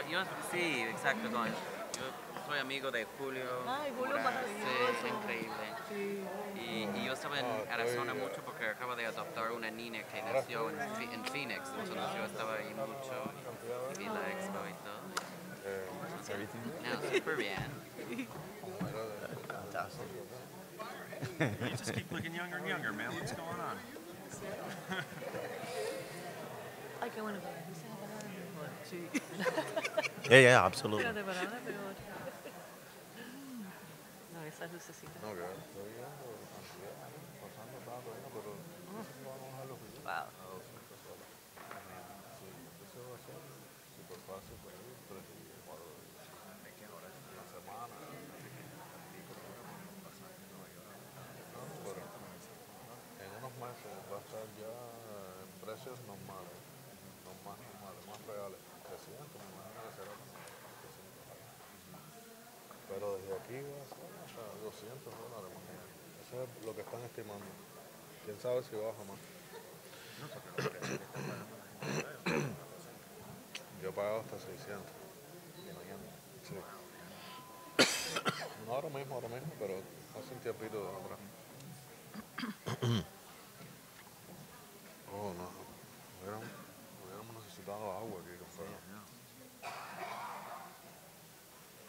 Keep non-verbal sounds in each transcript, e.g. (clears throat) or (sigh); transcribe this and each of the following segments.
yo, yo sí, exacto. Con, yo soy amigo de Julio. Ay, Julio. Sí, es increíble. Sí. Y, y yo estaba en Ah, Arizona mucho porque acabo de adoptar una niña que nació en, Phoenix. Entonces yo estaba ahí mucho y vi la expo y todo. Eh, No, súper bien. Fantastic. You just keep looking younger and younger, man. What's going on? Ay, qué bueno. que dices la palabra mejor. Sí. (laughs) Yeah, yeah, absolutely. Espérate, Pero desde aquí va a ser hasta 200 dólares más o menos. Eso es lo que están estimando. Quién sabe si baja más. Yo he pagado hasta 600. Sí. No ahora mismo, ahora mismo, pero hace un tiempito de atrás. Oh, no. Hubiéramos, hubiéramos necesitado agua aquí, compadre.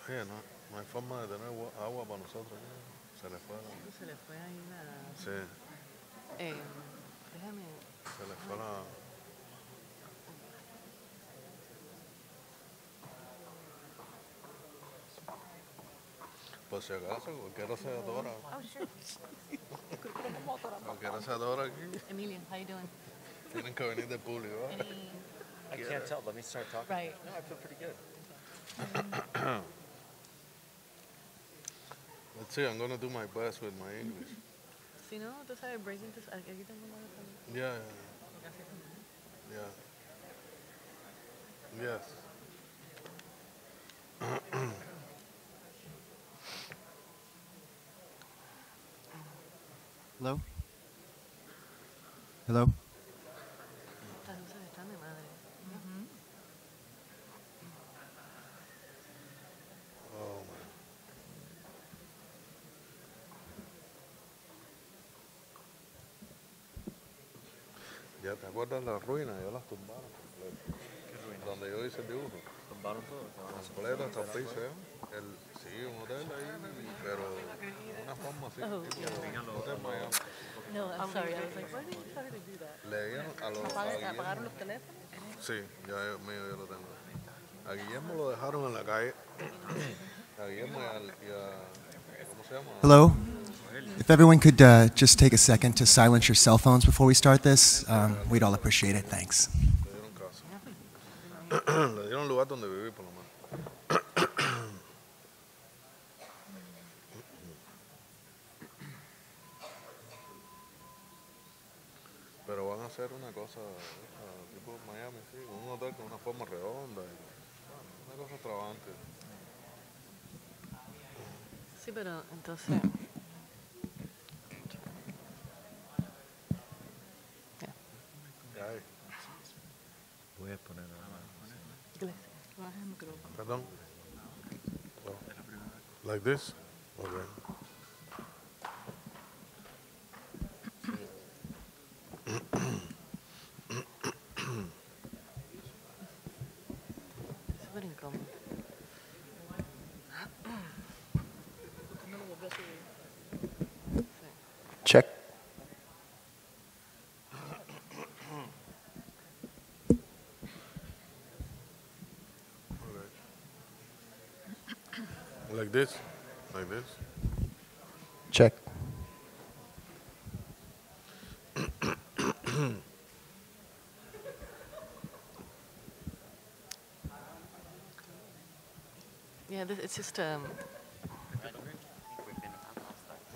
Oye, no, no hay forma de tener agua, agua para nosotros. ¿no? Se le fue. la- Se le fue ahí la... Sí, Eh, déjame... se le fue la. Por si acaso, cualquiera se atora. Oh, shit. Cualquiera se aquí. Emilian, how you doing? Tienen que venir de público. ¿eh? I can't tell. Let me start talking. Right. No, I feel pretty good. Let's see, I'm gonna do my best with my English. Si no, tú sabes, breaking to... Aquí tengo más también. Yeah, yeah, yeah. Yes. Hello? Hello? Ya te acuerdas las ruinas, yo las tumbaron completas. Donde yo hice el dibujo. Tumbaron todo. Completo hasta el piso, ¿eh? El, sí, un hotel ahí, pero de una forma así, Oh, tipo hotel Miami. No, I'm sorry. I was like, why did you tell her to do that? Le dieron a los a ¿Apaga- Guillermo- ¿Apagaron los teléfonos? Sí, ya yo, mío yo lo tengo. A Guillermo lo dejaron en la calle. A Guillermo y, al- y a. ¿Cómo se llama? Hello? If everyone could uh, just take a second to silence your cell phones before we start this, um, we'd all appreciate it. Thanks. Le dieron casa. Le dieron lugar donde vivir, por lo menos. Pero van a hacer una cosa ah, tipo Miami, sí, un hotel con una forma redonda. una cosa extravagante. Sí, pero entonces... perdón. Like this? Okay. Súper incómodo. Check. Okay. Like this? Like this? Check. Yeah, this, it's just... Um,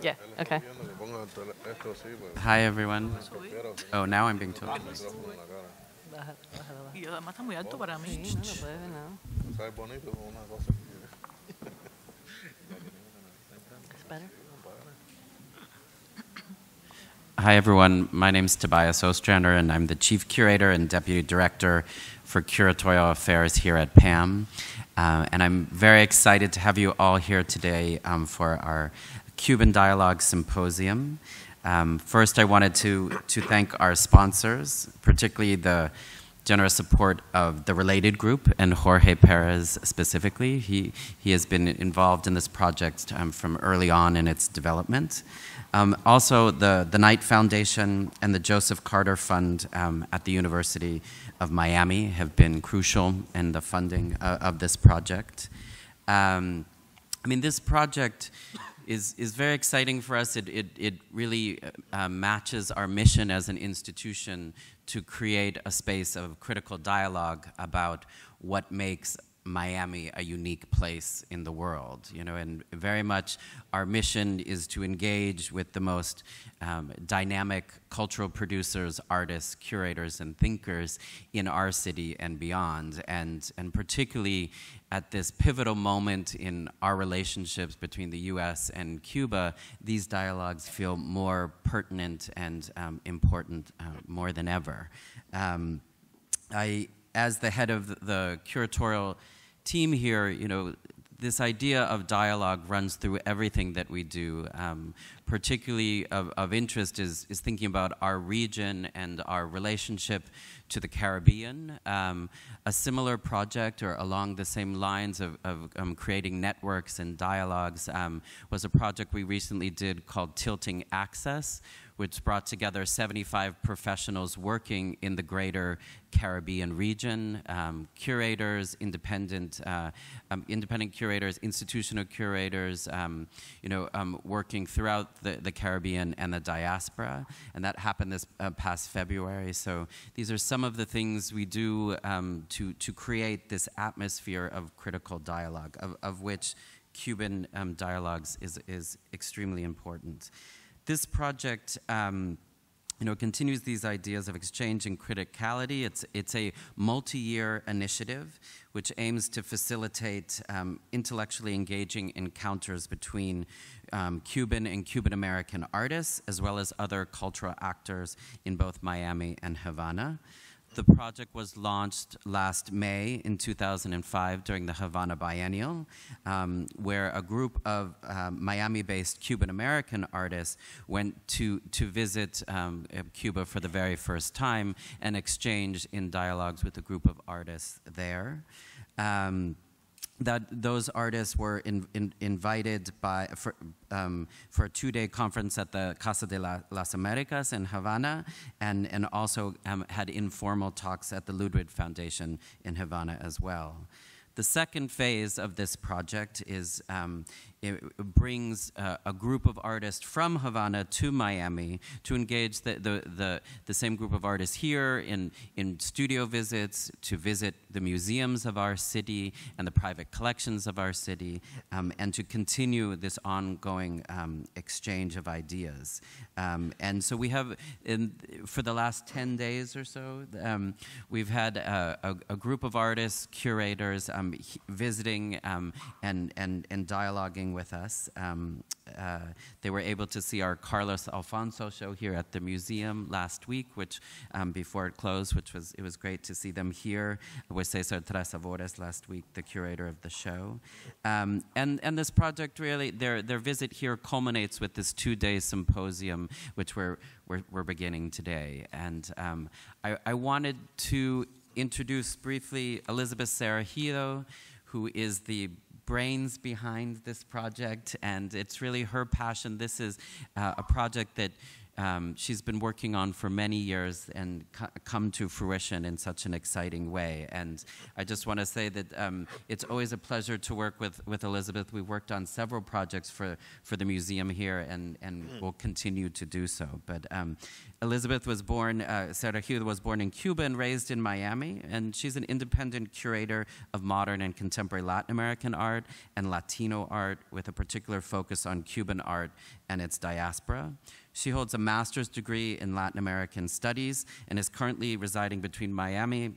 yeah, okay. Viendo que ponga el tele- esto así, pues, Hi everyone. Oh, now I'm being told. Hi, everyone. My name is Tobias Ostrander, and I'm the Chief Curator and Deputy Director for Curatorial Affairs here at PAMM. Uh, and I'm very excited to have you all here today um, for our Cuban Dialogue Symposium. Um, first, I wanted to, to thank our sponsors, particularly the generous support of the Related Group and Jorge Perez specifically. He, he has been involved in this project um, from early on in its development. Um, also, the, the Knight Foundation and the Joseph Carter Fund um, at the University of Miami have been crucial in the funding uh, of this project. Um, I mean, this project is, is very exciting for us. It, it, it really uh, matches our mission as an institution to create a space of critical dialogue about what makes Miami a unique place in the world, you know, and very much our mission is to engage with the most um, dynamic cultural producers, artists, curators, and thinkers in our city and beyond, and, and particularly at this pivotal moment in our relationships between the US and Cuba, these dialogues feel more pertinent and um, important uh, more than ever. Um, I, as the head of the curatorial team here, you know, this idea of dialogue runs through everything that we do. Um, particularly of, of, interest is, is thinking about our region and our relationship to the Caribbean. Um, a similar project, or along the same lines of, of um, creating networks and dialogues, um, was a project we recently did called Tilting Axis, which brought together 75 professionals working in the greater Caribbean region, um, curators, independent, uh, um, independent curators, institutional curators, um, you know, um, working throughout the, the Caribbean and the diaspora. And that happened this uh, past February. So these are some of the things we do um, to, to create this atmosphere of critical dialogue, of, of which Cuban um, dialogues is, is extremely important this project um, you know, continues these ideas of exchange and criticality. It's, it's a multi-year initiative which aims to facilitate um, intellectually engaging encounters between um, Cuban and Cuban American artists, as well as other cultural actors in both Miami and Havana. The project was launched last May in 2005 during the Havana Biennial, um, where a group of um, Miami-based Cuban-American artists went to, to visit um, Cuba for the very first time and exchange in dialogues with a group of artists there. That those artists were in, in, invited by, for, um, for a two-day conference at the Casa de la, las Americas in Havana, and, and also um, had informal talks at the Ludwig Foundation in Havana as well. The second phase of this project is um, it brings uh, a group of artists from Havana to Miami to engage the, the, the, the, same group of artists here in, in studio visits, to visit the museums of our city and the private collections of our city, um, and to continue this ongoing um, exchange of ideas. Um, and so we have, in, for the last 10 days or so, um, we've had a, a, a, group of artists, curators, um, visiting um, and, and, and dialoguing with us. Um, uh, they were able to see our Carlos Alfonzo show here at the museum last week, which um, before it closed, which was it was great to see them here with Cesar Trasobares last week, the curator of the show. Um, and and this project really their their visit here culminates with this two-day symposium, which we're we're, we're beginning today. And um, I, I wanted to introduce briefly Elizabeth Cerejido, who is the brains behind this project, and it's really her passion. This is uh, a project that um, she's been working on for many years and come to fruition in such an exciting way. And I just want to say that um, it's always a pleasure to work with, with Elizabeth. We've worked on several projects for, for the museum here and, and mm. will continue to do so. But um, Elizabeth was born, uh, Cerejido was born in Cuba and raised in Miami, and she's an independent curator of modern and contemporary Latin American art and Latino art with a particular focus on Cuban art and its diaspora. She holds a master's degree in Latin American studies and is currently residing between Miami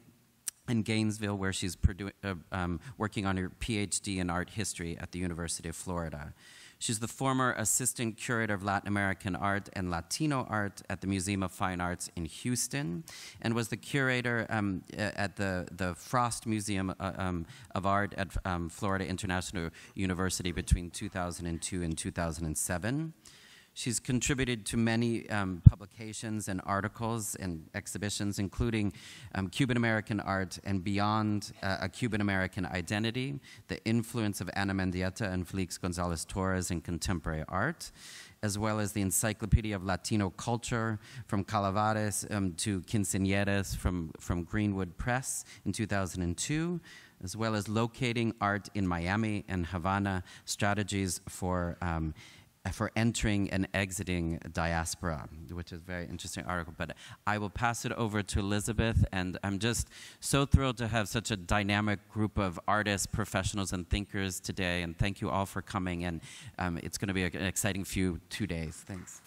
and Gainesville, where she's uh, um, working on her PhD in art history at the University of Florida. She's the former assistant curator of Latin American art and Latino art at the Museum of Fine Arts in Houston, and was the curator um, at the, the Frost Museum uh, um, of Art at um, Florida International University between 2002 and 2007. She's contributed to many um, publications and articles and exhibitions, including um, Cuban American art and beyond uh, a Cuban American identity, the influence of Ana Mendieta and Felix Gonzalez Torres in contemporary art, as well as the Encyclopedia of Latino Culture from Calaveras um, to Quinceañeras from, from Greenwood Press in 2002, as well as Locating Art in Miami and Havana Strategies for um, for entering and exiting diaspora, which is a very interesting article. But I will pass it over to Elizabeth, and I'm just so thrilled to have such a dynamic group of artists, professionals, and thinkers today. And thank you all for coming. And um, it's going to be an exciting few two days. Thanks.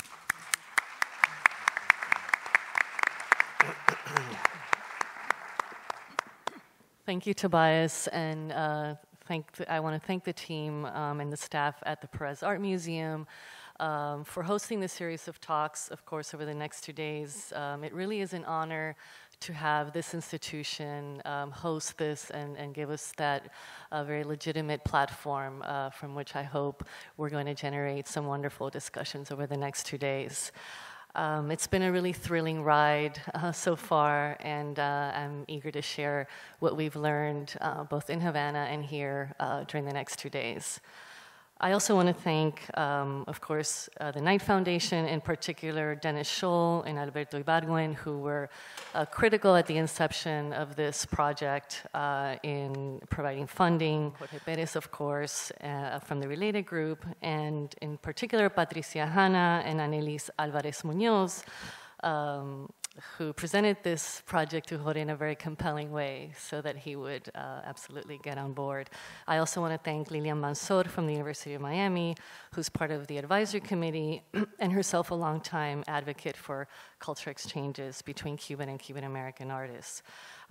Thank you, Tobias, and uh, thank I want to thank the team um, and the staff at the Perez Art Museum um, for hosting this series of talks, of course, over the next two days. Um, it really is an honor to have this institution um, host this and, and, give us that uh, very legitimate platform uh, from which I hope we're going to generate some wonderful discussions over the next two days. Um, it's been a really thrilling ride uh, so far, and uh, I'm eager to share what we've learned uh, both in Havana and here uh, during the next two days. I also want to thank, um, of course, uh, the Knight Foundation, in particular Dennis Scholl and Alberto Ibargüen, who were uh, critical at the inception of this project uh, in providing funding. Jorge Perez, of course, uh, from the Related Group, and in particular Patricia Hanna and Anelis Alvarez Munoz. Um, who presented this project to Jorge in a very compelling way so that he would uh, absolutely get on board. I also want to thank Lillian Manzor from the University of Miami, who's part of the advisory committee (clears throat) and herself a longtime advocate for culture exchanges between Cuban and Cuban American artists.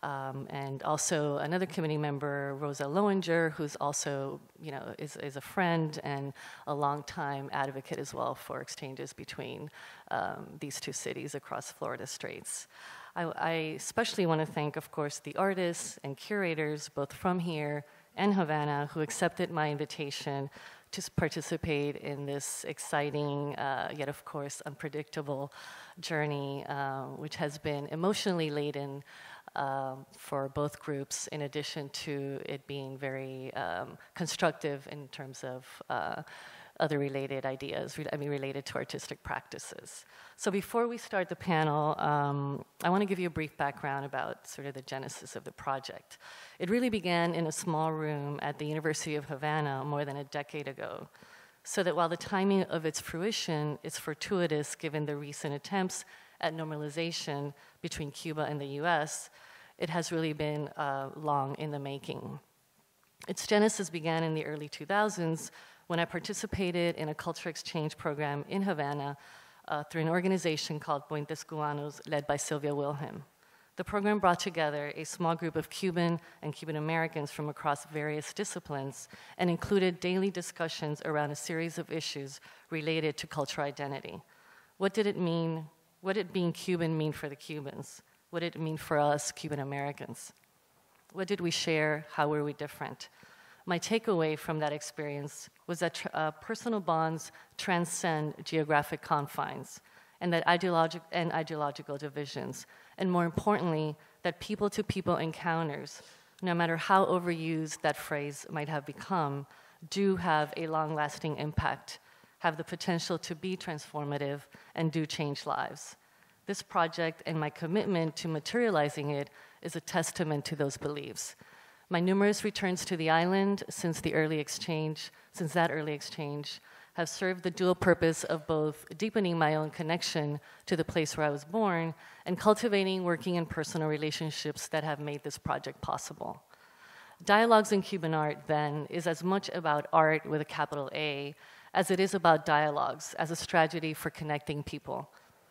Um, and also another committee member, Rosa Lowinger, who's also, you know, is, is a friend and a longtime advocate as well for exchanges between um, these two cities across Florida Straits. I, I especially want to thank, of course, the artists and curators, both from here and Havana, who accepted my invitation to participate in this exciting, uh, yet of course unpredictable journey, uh, which has been emotionally laden um, for both groups, in addition to it being very um, constructive in terms of uh, other related ideas, I mean, related to artistic practices. So before we start the panel, um, I want to give you a brief background about sort of the genesis of the project. It really began in a small room at the University of Havana more than a decade ago. So that while the timing of its fruition is fortuitous given the recent attempts at normalization between Cuba and the US, it has really been uh, long in the making. Its genesis began in the early 2000s when I participated in a culture exchange program in Havana uh, through an organization called Puentes Cubanos, led by Silvia Wilhelm. The program brought together a small group of Cuban and Cuban Americans from across various disciplines and included daily discussions around a series of issues related to cultural identity. What did it mean what did being Cuban mean for the Cubans? What did it mean for us, Cuban Americans? What did we share? How were we different? My takeaway from that experience was that uh, personal bonds transcend geographic confines and that ideologic and ideological divisions, and more importantly, that people to people encounters, no matter how overused that phrase might have become, do have a long lasting impact have the potential to be transformative and do change lives. This project and my commitment to materializing it is a testament to those beliefs. My numerous returns to the island since the early exchange, since that early exchange, have served the dual purpose of both deepening my own connection to the place where I was born and cultivating working and personal relationships that have made this project possible. Dialogues in Cuban art, then, is as much about art with a capital A as it is about dialogues as a strategy for connecting people.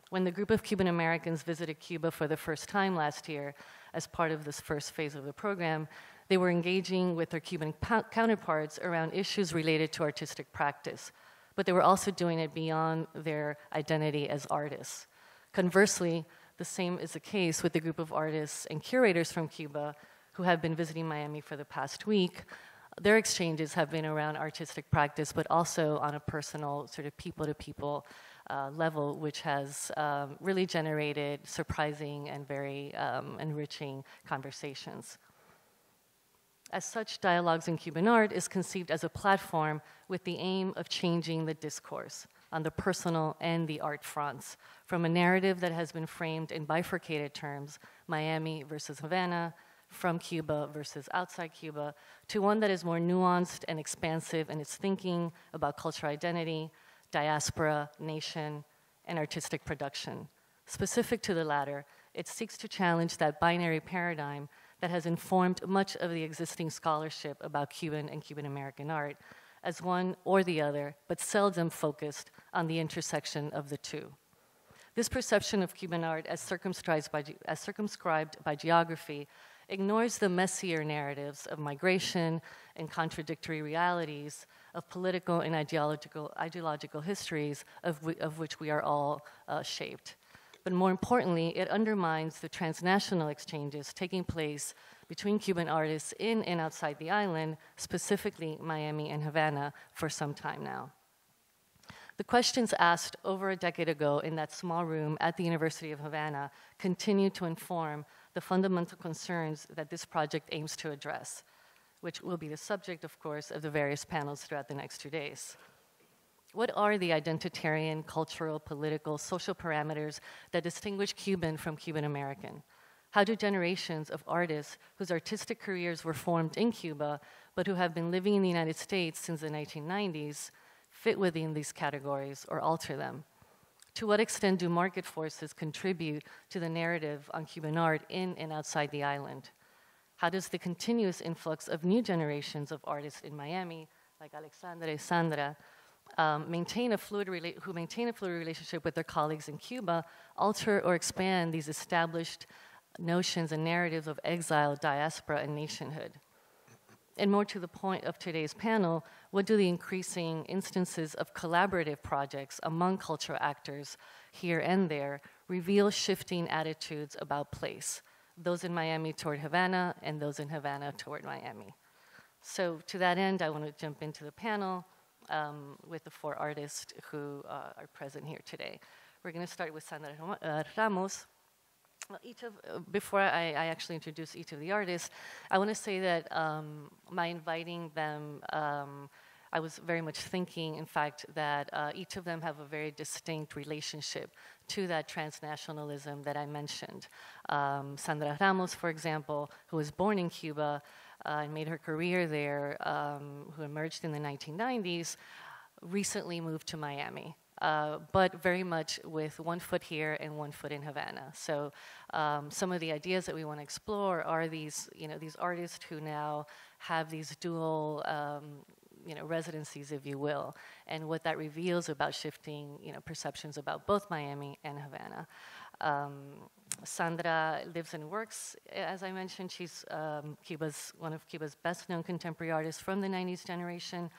When the group of Cuban Americans visited Cuba for the first time last year, as part of this first phase of the program, they were engaging with their Cuban counterparts around issues related to artistic practice, but they were also doing it beyond their identity as artists. Conversely, the same is the case with the group of artists and curators from Cuba who have been visiting Miami for the past week. Their exchanges have been around artistic practice, but also on a personal, sort of people to people level, which has um, really generated surprising and very um, enriching conversations. As such, Dialogues in Cuban Art is conceived as a platform with the aim of changing the discourse on the personal and the art fronts from a narrative that has been framed in bifurcated terms Miami versus Havana, from Cuba versus outside Cuba, to one that is more nuanced and expansive in its thinking about cultural identity, diaspora, nation, and artistic production. Specific to the latter, it seeks to challenge that binary paradigm that has informed much of the existing scholarship about Cuban and Cuban American art as one or the other, but seldom focused on the intersection of the two. This perception of Cuban art as circumscribed by, as circumscribed by geography ignores the messier narratives of migration and contradictory realities of political and ideological, ideological histories of, of which we are all uh, shaped but more importantly, it undermines the transnational exchanges taking place between Cuban artists in and outside the island, specifically Miami and Havana, for some time now. The questions asked over a decade ago in that small room at the University of Havana continue to inform the fundamental concerns that this project aims to address, which will be the subject, of course, of the various panels throughout the next two days. What are the identitarian, cultural, political, social parameters that distinguish Cuban from Cuban American? How do generations of artists whose artistic careers were formed in Cuba but who have been living in the United States since the 1990s fit within these categories or alter them? To what extent do market forces contribute to the narrative on Cuban art in and outside the island? How does the continuous influx of new generations of artists in Miami, like Alexandre and Sandra, um, maintain a fluid who maintain a fluid relationship with their colleagues in Cuba alter or expand these established notions and narratives of exile, diaspora, and nationhood. And more to the point of today's panel, what do the increasing instances of collaborative projects among cultural actors here and there reveal shifting attitudes about place? Those in Miami toward Havana, and those in Havana toward Miami. So, to that end, I want to jump into the panel um, with the four artists who uh, are present here today. We're going to start with Sandra uh, Ramos. Each of, uh, before I, I, actually introduce each of the artists, I want to say that um, my inviting them, um, I was very much thinking, in fact, that uh, each of them have a very distinct relationship to that transnationalism that I mentioned. Um, Sandra Ramos, for example, who was born in Cuba, uh, and made her career there, um, who emerged in the 1990s, recently moved to Miami. Uh, but very much with one foot here and one foot in Havana. So um, some of the ideas that we want to explore are these, you know, these artists who now have these dual, um, you know, residencies, if you will, and what that reveals about shifting, you know, perceptions about both Miami and Havana. Um, Sandra lives and works, as I mentioned. She's um, Cuba's, one of Cuba's best known contemporary artists from the 90s generation.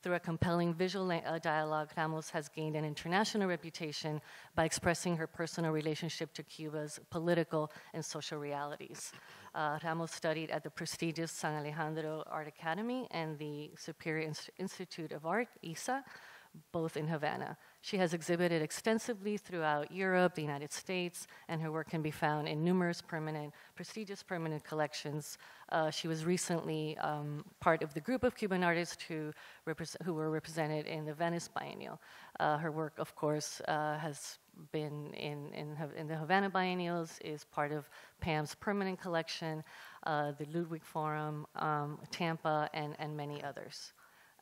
Through a compelling visual uh, dialogue, Ramos has gained an international reputation by expressing her personal relationship to Cuba's political and social realities. Uh, Ramos studied at the prestigious San Alejandro Art Academy and the Superior Institute of Art, ISA, both in Havana. She has exhibited extensively throughout Europe, the United States, and her work can be found in numerous permanent, prestigious permanent collections. Uh, she was recently um, part of the group of Cuban artists who, who were represented in the Venice Biennial. Uh, her work, of course, uh, has been in, in, in, the Havana Biennials, is part of PAMM's permanent collection, uh, the Ludwig Forum, um, Tampa, and, and many others.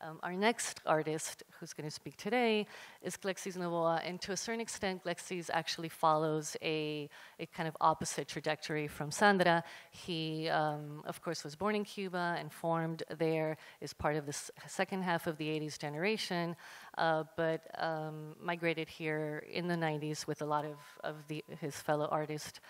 Um, our next artist who's going to speak today is Glexis Novoa, and to a certain extent, Glexis actually follows a, a kind of opposite trajectory from Sandra. He, um, of course, was born in Cuba and formed there, is part of the second half of the 80s generation, uh, but um, migrated here in the 90s with a lot of, of the, his fellow artists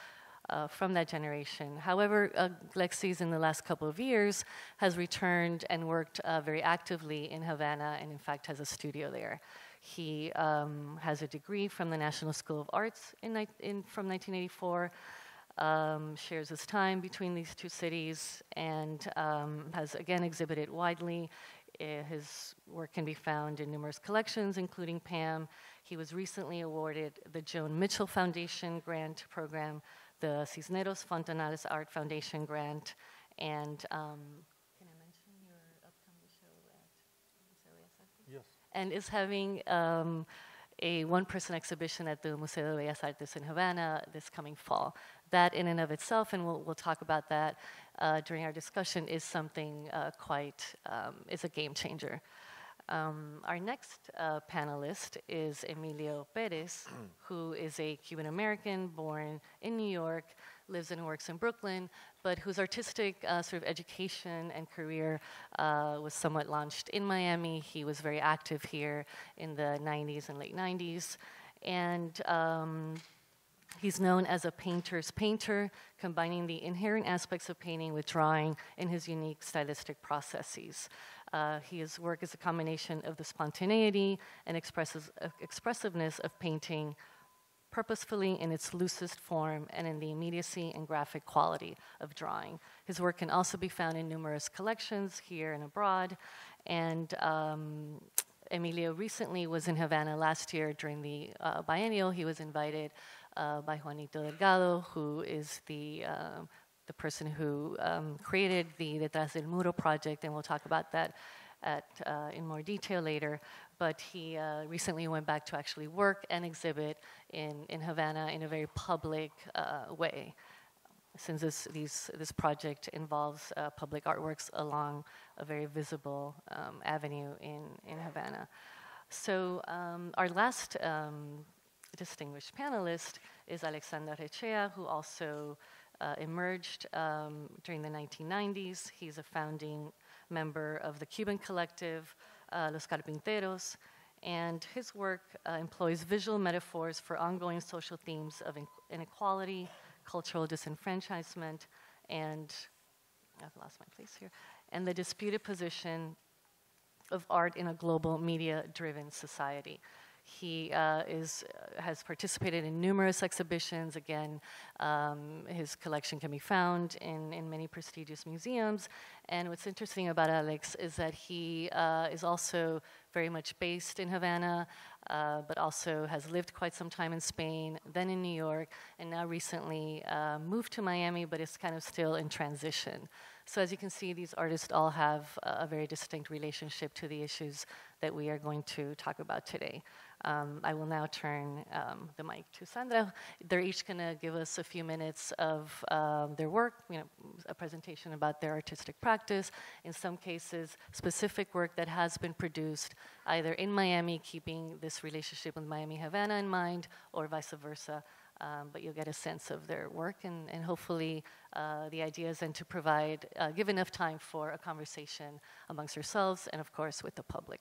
uh, from that generation. However, uh, Glexis in the last couple of years has returned and worked uh, very actively in Havana and, in fact, has a studio there. He um, has a degree from the National School of Arts in, in, from 1984, um, shares his time between these two cities, and um, has again exhibited widely. Uh, his work can be found in numerous collections, including PAMM. He was recently awarded the Joan Mitchell Foundation Grant Program, the Cisneros Fontanales Art Foundation Grant, and um, can I mention your upcoming show at Museo de Bellas Artes? Yes. And is having um, a one-person exhibition at the Museo de Bellas Artes in Havana this coming fall. That, in and of itself, and we'll, we'll talk about that uh, during our discussion, is something uh, quite um, is a game changer. Um, our next uh, panelist is Emilio Perez, (clears throat) who is a Cuban American born in New York, lives and works in Brooklyn, but whose artistic uh, sort of education and career uh, was somewhat launched in Miami. He was very active here in the 90s and late 90s. And um, He's known as a painter's painter, combining the inherent aspects of painting with drawing in his unique stylistic processes. Uh, his work is a combination of the spontaneity and expresses, uh, expressiveness of painting purposefully in its loosest form and in the immediacy and graphic quality of drawing. His work can also be found in numerous collections here and abroad. And um, Emilio recently was in Havana last year during the uh, biennial. He was invited uh, by Juanito Delgado, who is the uh, the person who um, created the Detrás del Muro project, and we'll talk about that at, uh, in more detail later. But he uh, recently went back to actually work and exhibit in, in Havana in a very public uh, way, since this, these, this project involves uh, public artworks along a very visible um, avenue in, in Havana. So, um, our last um, distinguished panelist is Alexandre Arrechea, who also uh, emerged um, during the 1990s. He's a founding member of the Cuban collective uh, Los Carpinteros, and his work uh, employs visual metaphors for ongoing social themes of in- inequality, cultural disenfranchisement, and I've lost my place here, and the disputed position of art in a global media driven society. He uh, is, uh, has participated in numerous exhibitions. Again, um, his collection can be found in, in many prestigious museums. And what's interesting about Alex is that he uh, is also very much based in Havana, uh, but also has lived quite some time in Spain, then in New York, and now recently uh, moved to Miami, but is kind of still in transition. So, as you can see, these artists all have a very distinct relationship to the issues that we are going to talk about today. Um, I will now turn um, the mic to Sandra. They're each going to give us a few minutes of um, their work, you know, a presentation about their artistic practice, in some cases, specific work that has been produced either in Miami, keeping this relationship with Miami Havana in mind, or vice versa. Um, but you'll get a sense of their work, and, and hopefully, uh, the idea is then to provide, uh, give enough time for a conversation amongst yourselves and, of course, with the public.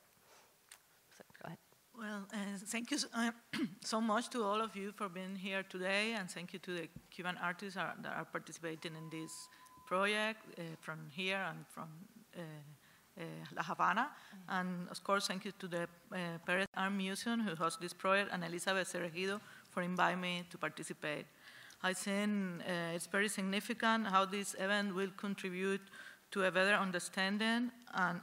Well, uh, thank you so, uh, (clears throat) so much to all of you for being here today, and thank you to the Cuban artists are, that are participating in this project uh, from here and from uh, uh, La Havana. And of course, thank you to the uh, Perez Art Museum who hosts this project and Elizabeth Cerejido for inviting me to participate. I think it's very significant how this event will contribute to a better understanding and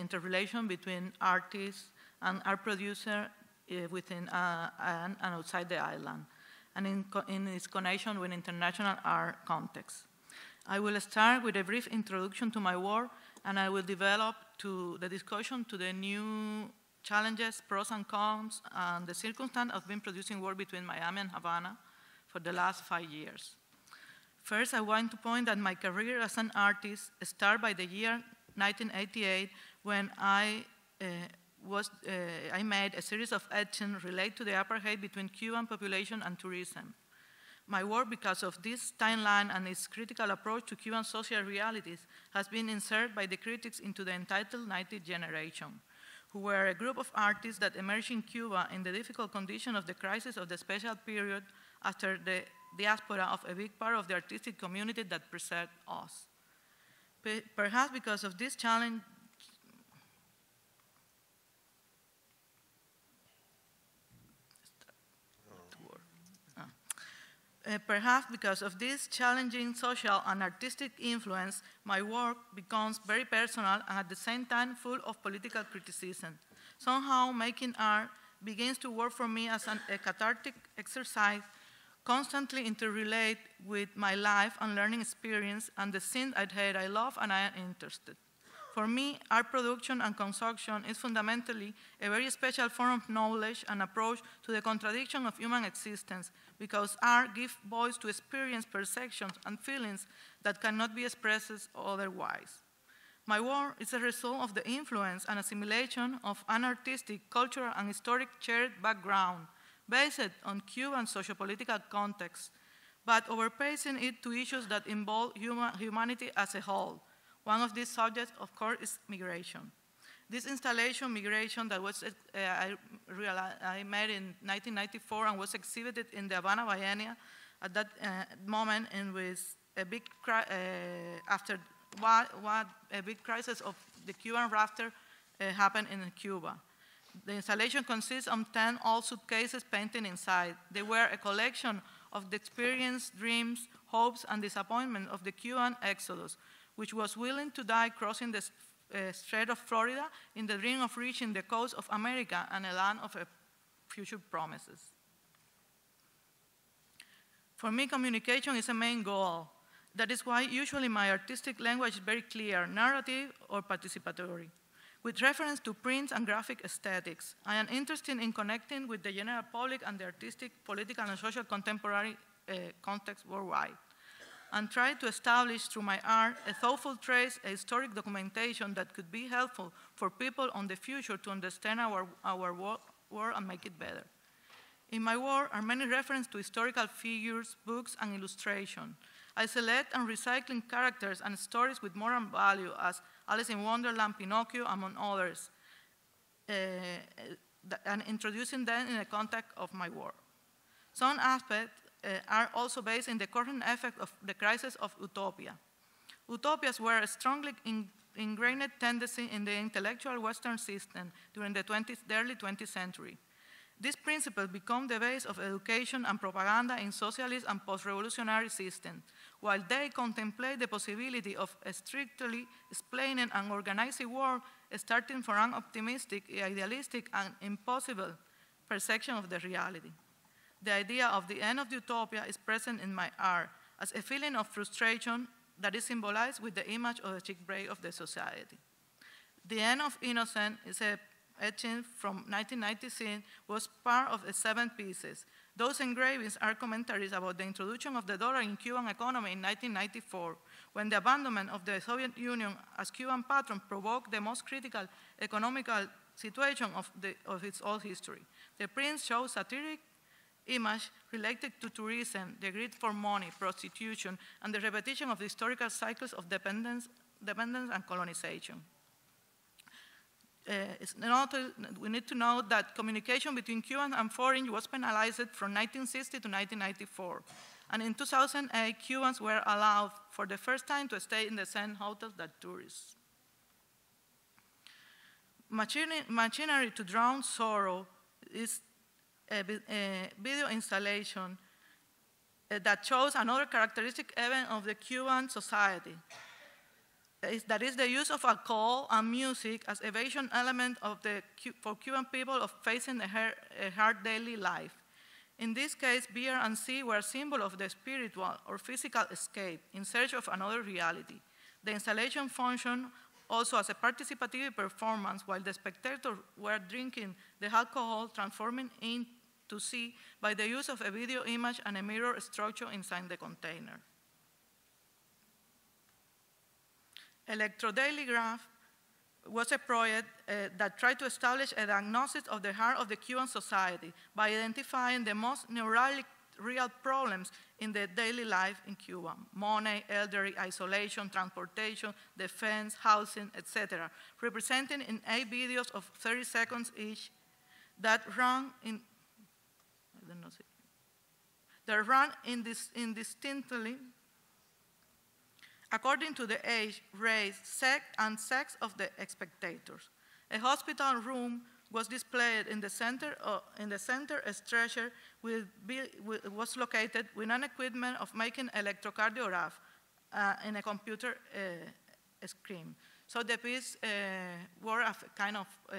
interrelation between artists and art producer uh, within uh, and, and, outside the island, and in, in its connection with international art context. I will start with a brief introduction to my work, and I will develop to the discussion to the new challenges, pros and cons, and the circumstance of being producing work between Miami and Havana for the last five years. First, I want to point that my career as an artist started by the year 1988 when I uh, was, uh, I made a series of etchings related to the apartheid between Cuban population and tourism. My work, because of this timeline and its critical approach to Cuban social realities, has been inserted by the critics into the entitled 90th generation, who were a group of artists that emerged in Cuba in the difficult condition of the crisis of the special period after the diaspora of a big part of the artistic community that preceded us. Perhaps because of this challenge, Uh, perhaps because of this challenging social and artistic influence, my work becomes very personal and at the same time full of political criticism. Somehow, making art begins to work for me as an, a cathartic exercise, constantly interrelate with my life and learning experience and the things I hate, I love, and I am interested. For me, art production and consumption is fundamentally a very special form of knowledge and approach to the contradiction of human existence because art gives voice to experience, perceptions, and feelings that cannot be expressed otherwise. My work is a result of the influence and assimilation of an artistic, cultural, and historic shared background based on Cuban sociopolitical context, but overpacing it to issues that involve human, humanity as a whole. One of these subjects, of course, is migration. This installation, Migration, that was, uh, I, realized, I made in 1994 and was exhibited in the Havana Biennial at that uh, moment and with a big, uh, after what, what, a big crisis of the Cuban rafter uh, happened in Cuba. The installation consists of 10 old suitcases painted inside. They were a collection of the experience, dreams, hopes, and disappointment of the Cuban exodus, which was willing to die crossing the uh, Strait of Florida in the dream of reaching the coast of America and a land of uh, future promises. For me, communication is a main goal. That is why usually my artistic language is very clear, narrative or participatory. With reference to prints and graphic aesthetics, I am interested in connecting with the general public and the artistic, political, and social contemporary uh, context worldwide and try to establish through my art a thoughtful trace, a historic documentation that could be helpful for people on the future to understand our, our world and make it better. In my work are many references to historical figures, books, and illustration. I select and recycling characters and stories with moral value as Alice in Wonderland, Pinocchio, among others, uh, and introducing them in the context of my work. Some aspects Uh, are also based in the current effect of the crisis of utopia. Utopias were a strongly in, ingrained tendency in the intellectual Western system during the, 20th, the early 20th century. These principles become the base of education and propaganda in socialist and post-revolutionary systems, while they contemplate the possibility of a strictly explaining and organized world starting from an optimistic, idealistic, and impossible perception of the reality the idea of the end of the utopia is present in my art as a feeling of frustration that is symbolized with the image of the chick break of the society. The End of Innocence is a etching from 1996 was part of the seven pieces. Those engravings are commentaries about the introduction of the dollar in Cuban economy in 1994, when the abandonment of the Soviet Union as Cuban patron provoked the most critical economical situation of, the, of its old history. The prints show satiric image related to tourism, the greed for money, prostitution, and the repetition of the historical cycles of dependence, dependence and colonization. Uh, we need to know that communication between Cuban and foreign was penalized from 1960 to 1994. And in 2008, Cubans were allowed for the first time to stay in the same hotels that tourists. Machinery to drown sorrow is Eh, eh, video installation uh, that shows another characteristic event of the Cuban society. Is, that is the use of alcohol and music as evasion element of the, for Cuban people of facing a, hard, a hard daily life. In this case, beer and sea were a symbol of the spiritual or physical escape in search of another reality. The installation functioned also as a participative performance while the spectators were drinking the alcohol, transforming into sea by the use of a video image and a mirror structure inside the container. Electrodailygraph was a project uh, that tried to establish a diagnosis of the heart of the Cuban society by identifying the most neuralgic real problems in the daily life in Cuba money, elderly, isolation, transportation, defense, housing, etc. represented in eight videos of 30 seconds each that run in. I don't know. That run indis indistinctly according to the age, race, sex, and sex of the spectators. A hospital room was displayed in the center, uh, in the center a stretcher will be, will, was located with an equipment of making electrocardiograph uh, in a computer uh, screen. So the piece uh, were a kind of uh,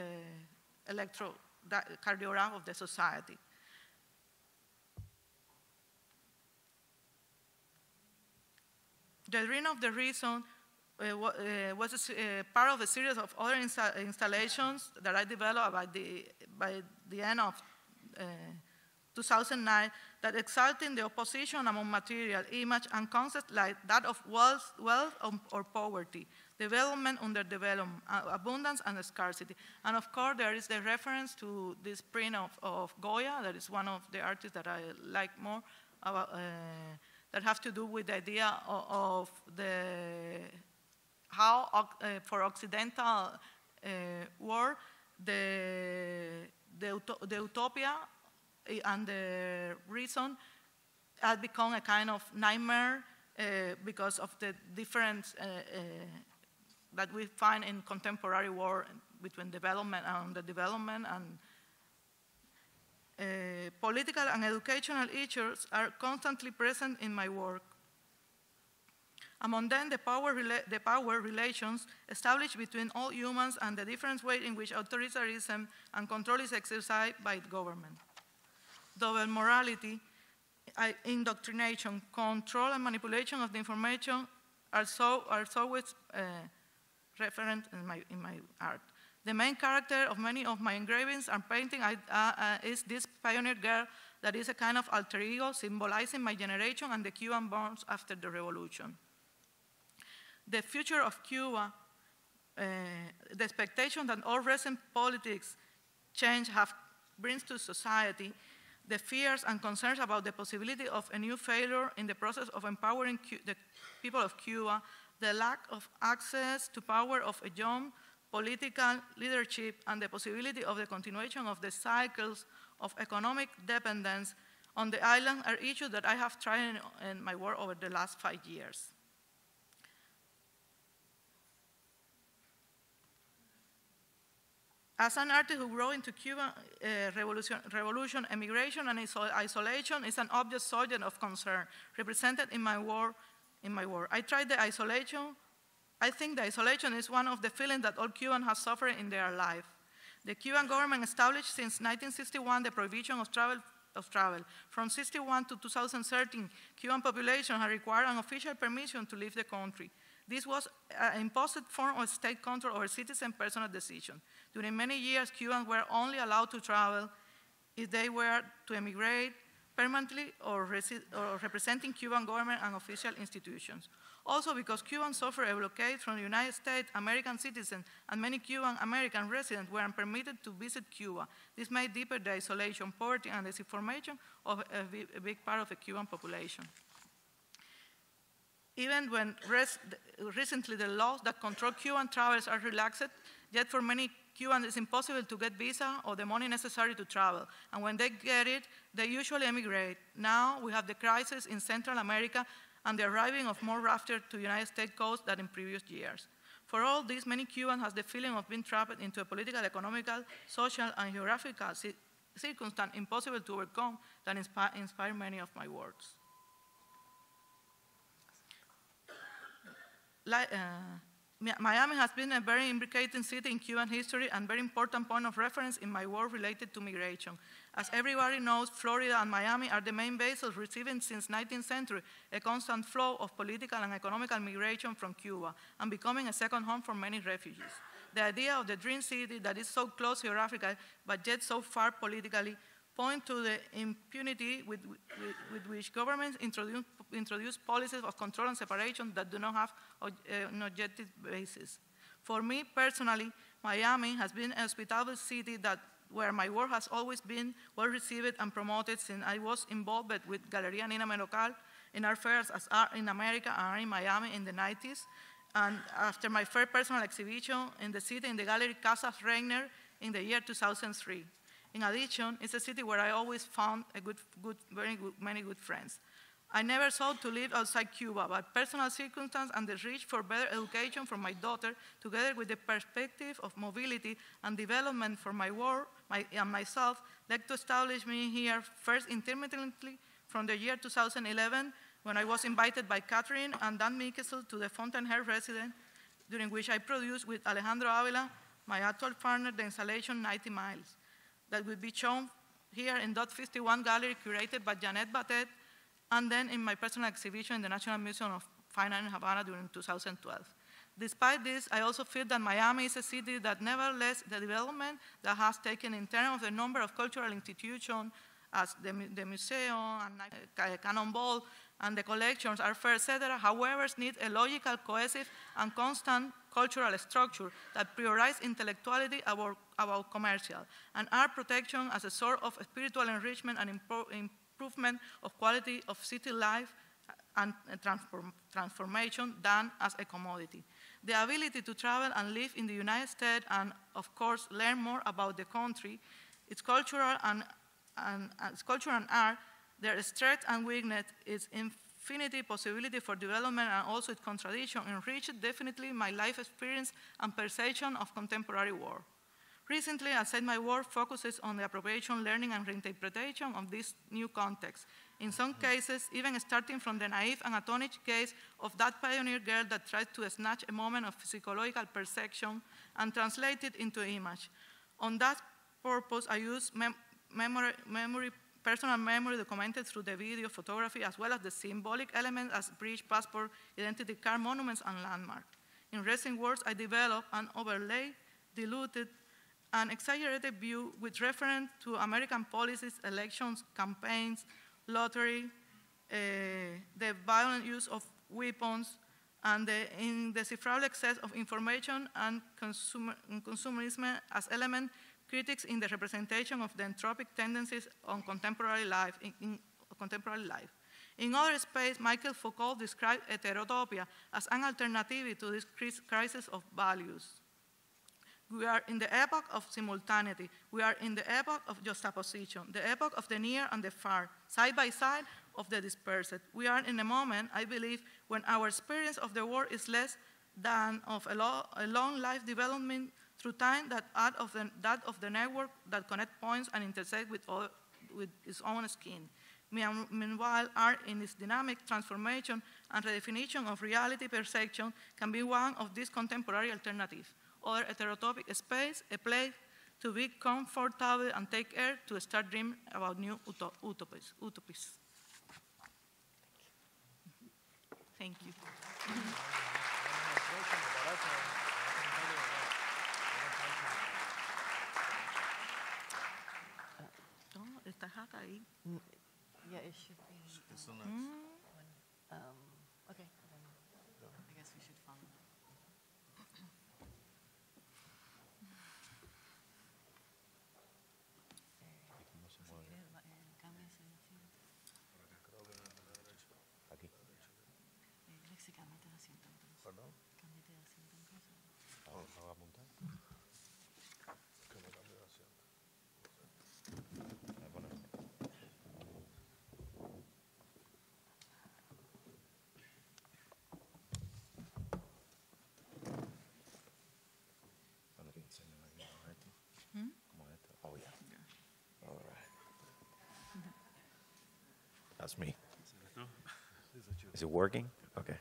electrocardiograph of the society. The Dream of the Reason was a uh, part of a series of other insta- installations that I developed by the, by the end of uh, 2009 that exalting the opposition among material, image, and concepts like that of wealth, wealth or- poverty, development, underdevelopment, uh, abundance, and scarcity. And of course, there is the reference to this print of, of Goya, that is one of the artists that I like more, about, uh, that have to do with the idea of, of the how uh, for Occidental uh, world the, the, the utopia eh, and the reason had become a kind of nightmare uh, because of the difference uh, uh, that we find in contemporary war between development and the development and political and educational issues are constantly present in my work. Among them, the power, the power relations established between all humans and the different way in which authoritarianism and control is exercised by the government. Double morality, indoctrination, control, and manipulation of the information are, so, are always uh, referent in my, in my art. The main character of many of my engravings and paintings uh, uh, is this pioneer girl that is a kind of alter ego symbolizing my generation and the Cuban born after the revolution. The future of Cuba, uh, the expectation that all recent politics change have brings to society, the fears and concerns about the possibility of a new failure in the process of empowering Cu- the people of Cuba, the lack of access to power of a young political leadership, and the possibility of the continuation of the cycles of economic dependence on the island are issues that I have tried in, in my work over the last five years. As an artist who grew into Cuban uh, revolution, revolution, emigration, and iso- isolation is an obvious subject of concern represented in my work. In my work, I tried the isolation. I think the isolation is one of the feelings that all Cubans have suffered in their life. The Cuban government established since 1961 the prohibition of travel. Of travel. From 61 to 2013, Cuban population had required an official permission to leave the country. This was an imposed form of state control over citizen personal decision. During many years, Cubans were only allowed to travel if they were to emigrate permanently or, or representing Cuban government and official institutions. Also, because Cubans suffered a blockade from the United States, American citizens and many Cuban American residents were permitted to visit Cuba. This made deeper the isolation, poverty, and disinformation of a, big part of the Cuban population. Even when recently the laws that control Cuban travels are relaxed, yet for many Cubans it's impossible to get visa or the money necessary to travel. And when they get it, they usually emigrate. Now we have the crisis in Central America and the arriving of more rafters to United States coast than in previous years. For all this, many Cubans have the feeling of being trapped into a political, economical, social, and geographical ci- circumstance impossible to overcome that inspire, inspire many of my works. Li- uh, Miami has been a very imbricating city in Cuban history and very important point of reference in my work related to migration. As everybody knows, Florida and Miami are the main bases receiving since 19th century a constant flow of political and economical migration from Cuba and becoming a second home for many refugees. The idea of the dream city that is so close geographically but yet so far politically point to the impunity with, with, with which governments introduce, introduce policies of control and separation that do not have uh, an objective basis. For me personally, Miami has been a hospitable city that where my work has always been well received and promoted since I was involved with Galeria Nina Menocal in art fairs as art in America and in Miami in the 90s. And after my first personal exhibition in the city in the gallery Casas Reiner in the year 2003. In addition, it's a city where I always found a good, good, very good, many good friends. I never sought to live outside Cuba, but personal circumstance and the reach for better education for my daughter, together with the perspective of mobility and development for my work, my, and myself led to establish me here first intermittently from the year 2011 when I was invited by Kathryn and Dan Mikesell to the Fountainhead residence, during which I produced with Alejandro Avila, my actual partner, the installation 90 Miles, that will be shown here in Dot 51 Gallery, curated by Janet Batet, and then in my personal exhibition in the National Museum of Fine Art in Havana during 2012. Despite this, I also feel that Miami is a city that nevertheless the development that has taken in terms of the number of cultural institutions as the, the museum and uh, Cannonball and the collections are fair, etc., however, need a logical, cohesive, and constant cultural structure that prioritizes intellectuality about, commercial and art protection as a source of spiritual enrichment and impro improvement of quality of city life and transform transformation than as a commodity. The ability to travel and live in the United States and, of course, learn more about the country, its cultural and, and its culture and art, their strength and weakness, is infinity possibility for development and also its contradiction enriched definitely my life experience and perception of contemporary world. Recently, I said my work focuses on the appropriation, learning, and reinterpretation of this new context. In some mm-hmm. cases, even starting from the naive and astonished case of that pioneer girl that tried to snatch a moment of psychological perception and translate it into image. On that purpose, I use mem memory, memory, personal memory documented through the video, photography, as well as the symbolic elements as bridge, passport, identity card, monuments, and landmarks. In recent works, I developed an overlay, diluted, an exaggerated view with reference to American policies, elections, campaigns, lottery, uh, the violent use of weapons, and the indecipherable excess of information and, consumer, and consumerism as element critics in the representation of the entropic tendencies on contemporary life, in, in contemporary life. In other space, Michel Foucault described heterotopia as an alternative to this crisis of values. We are in the epoch of simultaneity. We are in the epoch of juxtaposition, the epoch of the near and the far, side by side of the dispersed. We are in a moment, I believe, when our experience of the world is less than of a, lo a long life development through time that, of the, that of the network that connect points and intersect with, all, with its own skin. Meanwhile, art in its dynamic transformation and redefinition of reality perception can be one of these contemporary alternatives or heterotopic space, a place to be comfortable and take air to start dreaming about new utopies. utopies. Thank you. Yeah, it should be. Um, okay, I guess we should follow. Aquí. Lexi, cámbiate de asiento entonces. ¿Perdón? Cámbiate de asiento entonces. ¿Lo va a apuntar? Que me cambie de asiento. Ahí pone. Bueno, que enseñan aquí como esto. Como esto. Oh, yeah. All right. That's me. Is it working? Okay.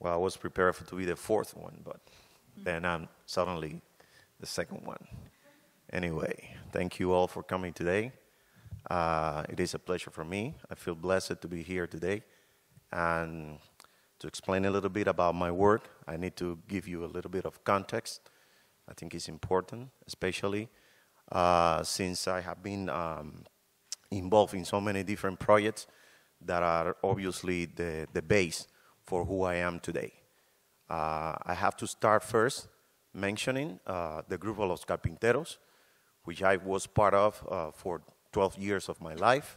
Well, I was prepared for to be the fourth one, but then I'm suddenly the second one. Anyway, thank you all for coming today. Uh, it is a pleasure for me. I feel blessed to be here today. And to explain a little bit about my work, I need to give you a little bit of context. I think it's important, especially uh, since I have been um, involved in so many different projects that are obviously the, the base for who I am today. Uh, I have to start first mentioning uh, the group of Los Carpinteros, which I was part of uh, for 12 years of my life.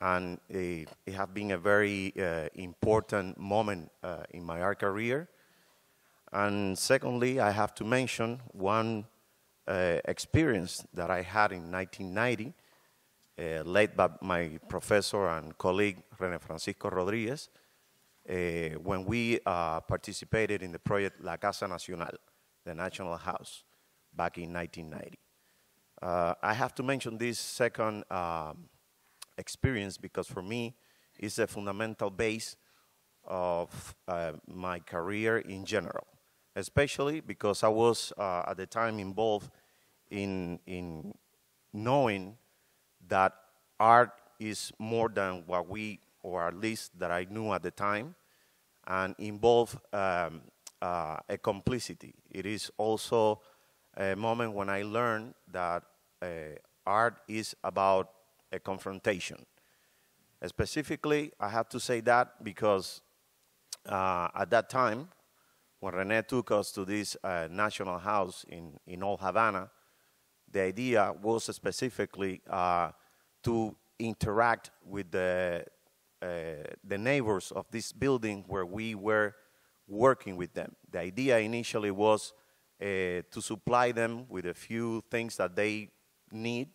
And it, it has been a very uh, important moment uh, in my art career. And secondly, I have to mention one uh, experience that I had in 1990, uh, led by my professor and colleague, Rene Francisco Rodriguez, uh, when we uh, participated in the project La Casa Nacional, the National House, back in 1990. Uh, I have to mention this second um, experience because for me, it's a fundamental base of uh, my career in general, especially because I was uh, at the time involved in, in knowing that art is more than what we, or at least that I knew at the time, and involve um, uh, a complicity. It is also a moment when I learned that uh, art is about a confrontation. Specifically, I have to say that because uh, at that time, when Rene took us to this uh, national house in, in Old Havana, the idea was specifically uh, to interact with the, uh, the neighbors of this building where we were working with them. The idea initially was uh, to supply them with a few things that they need,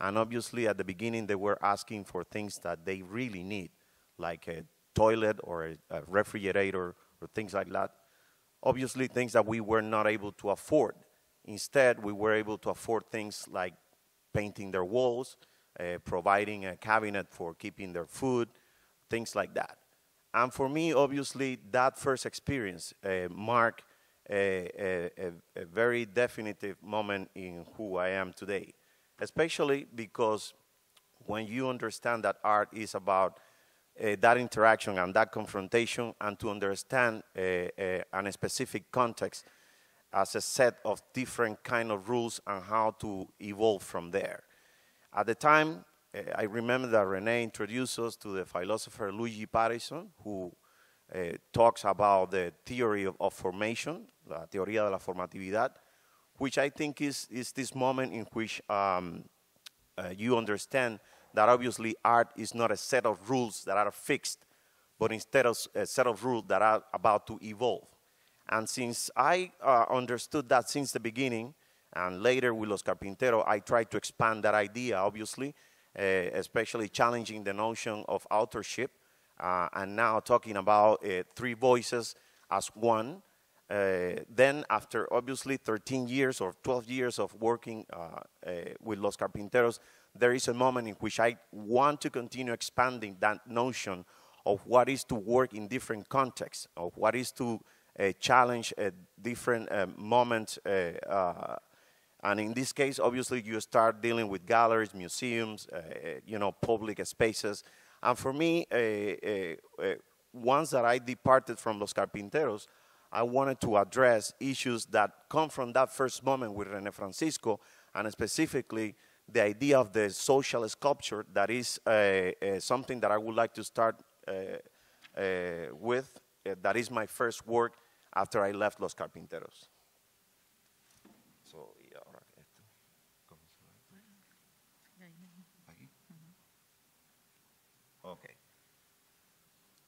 and obviously at the beginning they were asking for things that they really need, like a toilet or a, a refrigerator or things like that. Obviously things that we were not able to afford. Instead, we were able to afford things like painting their walls, uh, providing a cabinet for keeping their food, things like that. And for me, obviously, that first experience uh, marked a, a, a, very definitive moment in who I am today, especially because when you understand that art is about uh, that interaction and that confrontation and to understand uh, uh, a specific context as a set of different kind of rules and how to evolve from there. At the time, uh, I remember that Rene introduced us to the philosopher Luigi Pareyson, who uh, talks about the theory of, of, formation, la teoría de la formatividad, which I think is, is this moment in which um, uh, you understand that obviously art is not a set of rules that are fixed, but instead of a set of rules that are about to evolve. And since I uh, understood that since the beginning, and later with Los Carpinteros, I tried to expand that idea, obviously, uh, especially challenging the notion of authorship, uh, and now talking about uh, three voices as one. Uh, then, after obviously 13 years or 12 years of working uh, with Los Carpinteros, there is a moment in which I want to continue expanding that notion of what is to work in different contexts, of what is to uh, challenge a different uh, moment uh, and in this case, obviously, you start dealing with galleries, museums, uh, you know, public spaces. And for me, uh, uh, uh, once that I departed from Los Carpinteros, I wanted to address issues that come from that first moment with Rene Francisco, and specifically the idea of the social sculpture that is uh, uh, something that I would like to start with. that is my first work after I left Los Carpinteros. Okay.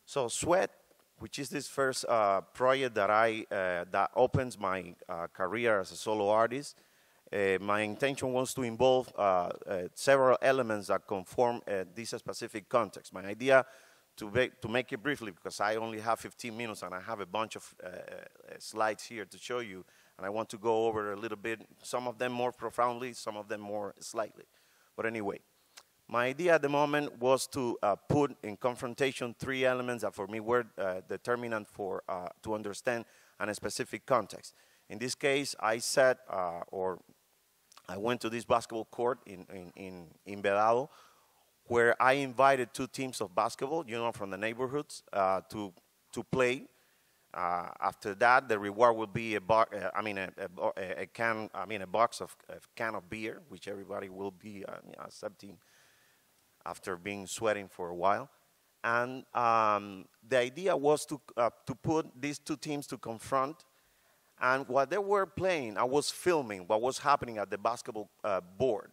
So Sweat, which is this first uh, project that I uh, that opens my uh, career as a solo artist. Uh, my intention was to involve uh, uh, several elements that conform this specific context. My idea, to, to make it briefly, because I only have 15 minutes and I have a bunch of slides here to show you, and I want to go over a little bit, some of them more profoundly, some of them more slightly. But anyway, my idea at the moment was to uh, put in confrontation three elements that for me were uh, determinant for uh, to understand a specific context. In this case, I said, uh, or I went to this basketball court in, in, in, in Vedado, where I invited two teams of basketball, you know, from the neighborhoods, uh, to, to play. Uh, after that, the reward will be a bo- I mean, a, a, a, can, I mean, a box of a can of beer, which everybody will be accepting after being sweating for a while. And um, the idea was to, uh, to put these two teams to confront. And while they were playing, I was filming what was happening at the basketball uh, board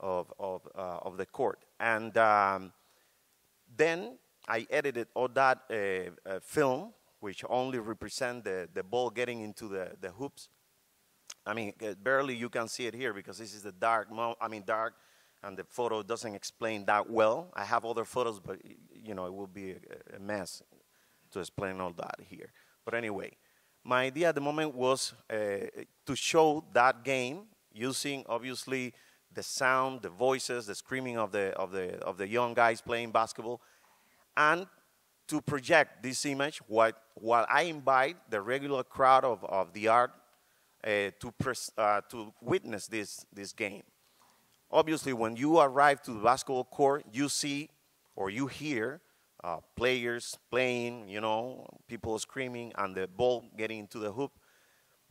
of, of, uh, of the court. And um, then I edited all that uh, uh, film, which only represent the, the ball getting into the, the hoops. I mean, uh, barely you can see it here because this is the dark, I mean, dark and the photo doesn't explain that well. I have other photos, but you know, it will be a, a mess to explain all that here. But anyway, my idea at the moment was uh, to show that game using obviously the sound, the voices, the screaming of the, of the, of the young guys playing basketball, and to project this image while, while I invite the regular crowd of, of the art uh, to, pres- uh, to witness this, this game. Obviously, when you arrive to the basketball court, you see or you hear uh, players playing, you know, people screaming, and the ball getting into the hoop.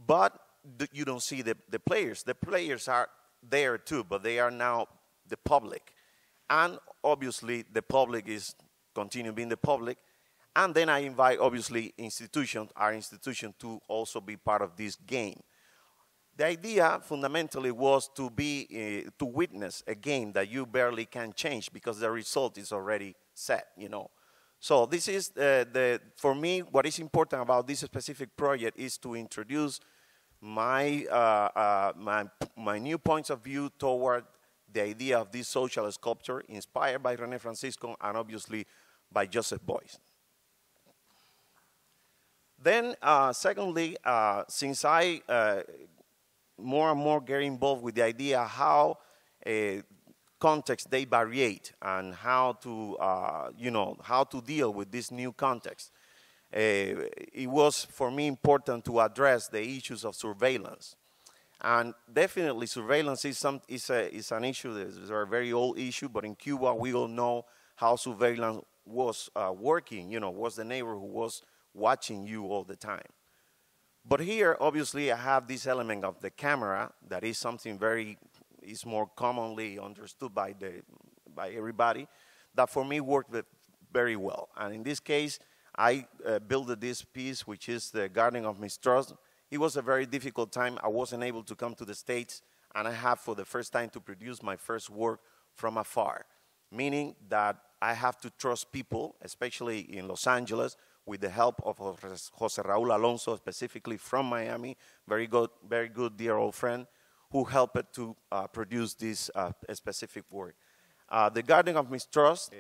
But you don't see the, the players. The players are there too, but they are now the public. And obviously, the public is continue being the public. And then I invite, obviously, institutions, our institution, to also be part of this game. The idea fundamentally was to be uh, to witness a game that you barely can change because the result is already set, you know. So this is uh, the for me what is important about this specific project is to introduce my uh, uh my my new points of view toward the idea of this social sculpture inspired by Rene Francisco and obviously by Joseph Beuys. Then, uh, secondly, uh, since I more and more get involved with the idea how uh, context they variate and how to, uh, you know, how to deal with this new context. Uh, it was for me important to address the issues of surveillance. And definitely surveillance is, some, is, a, is an issue, it's a very old issue, but in Cuba we all know how surveillance was uh, working, you know, was the neighbor who was watching you all the time. But here, obviously, I have this element of the camera that is something very, is more commonly understood by, the, by everybody, that for me worked very well. And in this case, I uh, built this piece, which is the Garden of Mistrust. It was a very difficult time. I wasn't able to come to the States, and I have for the first time to produce my first work from afar, meaning that I have to trust people, especially in Los Angeles, with the help of Jose Raul Alonso, specifically from Miami, very good, very good dear old friend, who helped to uh, produce this uh, specific work. Uh, the Garden of Mistrust, uh,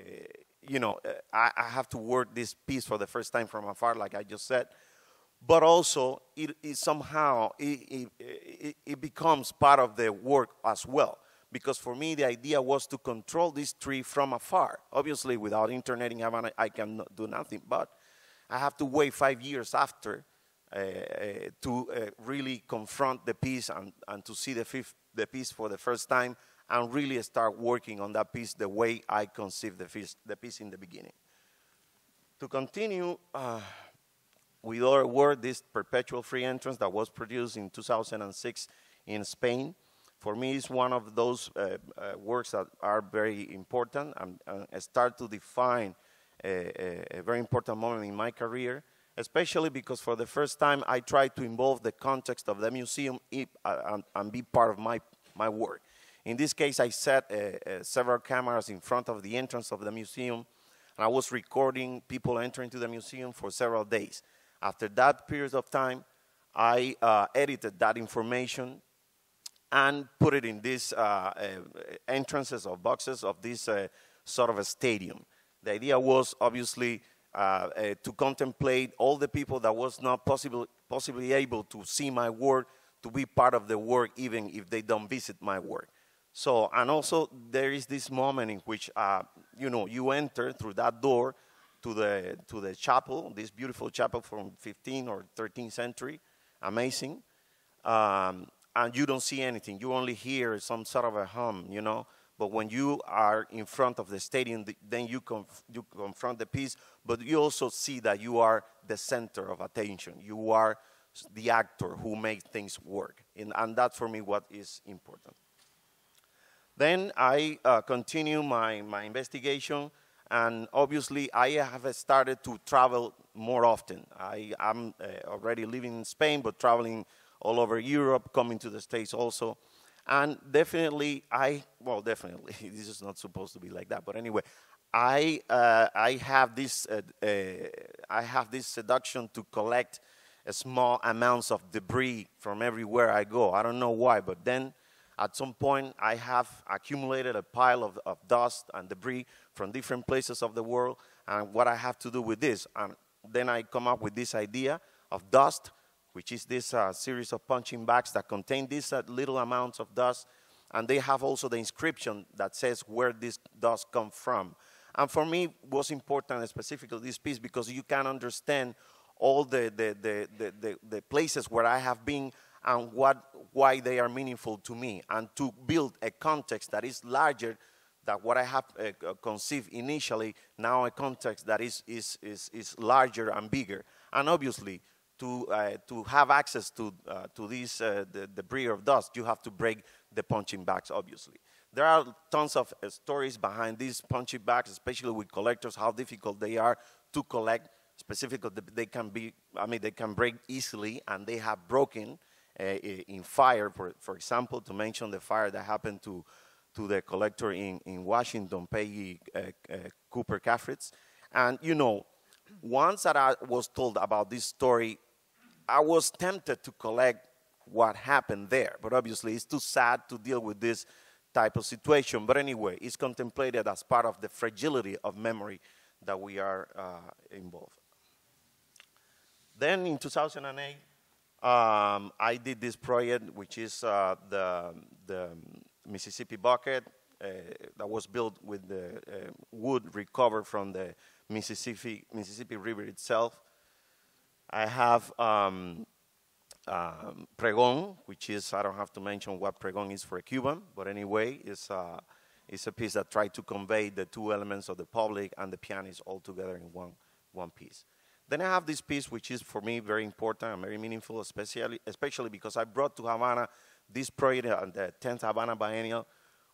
you know, uh, I, I, have to work this piece for the first time from afar, like I just said, but also it, it somehow it, it, it becomes part of the work as well because for me the idea was to control this tree from afar. Obviously, without internet in Havana, I can do nothing. But I have to wait five years after uh, uh, to uh, really confront the piece and, and to see the, fifth, the piece for the first time and really start working on that piece the way I conceived the piece, the piece in the beginning. To continue uh, with our work, this perpetual free entrance that was produced in 2006 in Spain, for me is one of those uh, uh, works that are very important and, start to define a, a, very important moment in my career, especially because for the first time I tried to involve the context of the museum uh, and be part of my, my work. In this case, I set uh, uh, several cameras in front of the entrance of the museum, and I was recording people entering to the museum for several days. After that period of time, I uh, edited that information and put it in these uh, uh, entrances or boxes of this sort of a stadium. The idea was obviously uh, uh, to contemplate all the people that was not possible, possibly able to see my work, to be part of the work, even if they don't visit my work. So, and also there is this moment in which, uh, you know, you enter through that door to the, to the chapel, this beautiful chapel from 15th or 13th century, amazing. Um, and you don't see anything. You only hear some sort of a hum, you know. But when you are in front of the stadium, then you, conf- you confront the piece, but you also see that you are the center of attention. You are the actor who makes things work. And, and that's for me what is important. Then I uh, continue my, my investigation, and obviously I have started to travel more often. I am uh, already living in Spain, but traveling all over Europe, coming to the States also. And definitely, I, well, definitely, (laughs) this is not supposed to be like that, but anyway, I, uh, I, have this, uh, uh, I have this seduction to collect small amounts of debris from everywhere I go. I don't know why, but then at some point I have accumulated a pile of, of dust and debris from different places of the world, and what I have to do with this. And then I come up with this idea of dust which is this uh, series of punching bags that contain these uh, little amounts of dust, and they have also the inscription that says where this dust come from. And for me, was important specifically this piece because you can understand all the, the, the, the, the places where I have been and what, why they are meaningful to me, and to build a context that is larger than what I have uh, conceived initially, now a context that is, is, is, is larger and bigger. And obviously, to, uh, to have access to, uh, to this uh, the debris of dust, you have to break the punching bags, obviously. There are tons of uh, stories behind these punching bags, especially with collectors, how difficult they are to collect. Specifically, they can be, I mean, they can break easily, and they have broken uh, in fire, for, for example, to mention the fire that happened to, to the collector in, in Washington, Peggy uh, uh, Cooper Cafritz. And, you know, once that I was told about this story, I was tempted to collect what happened there, but obviously it's too sad to deal with this type of situation. But anyway, it's contemplated as part of the fragility of memory that we are uh, involved. Then in 2008, um, I did this project, which is uh, the, the Mississippi bucket uh, that was built with the uh, wood recovered from the Mississippi, Mississippi River itself. I have um, um, pregón, which is, I don't have to mention what pregón is for a Cuban, but anyway, it's, uh, it's a piece that tried to convey the two elements of the public and the pianist all together in one, one piece. Then I have this piece, which is for me very important and very meaningful, especially, especially because I brought to Havana this project on the 10th Havana Biennial,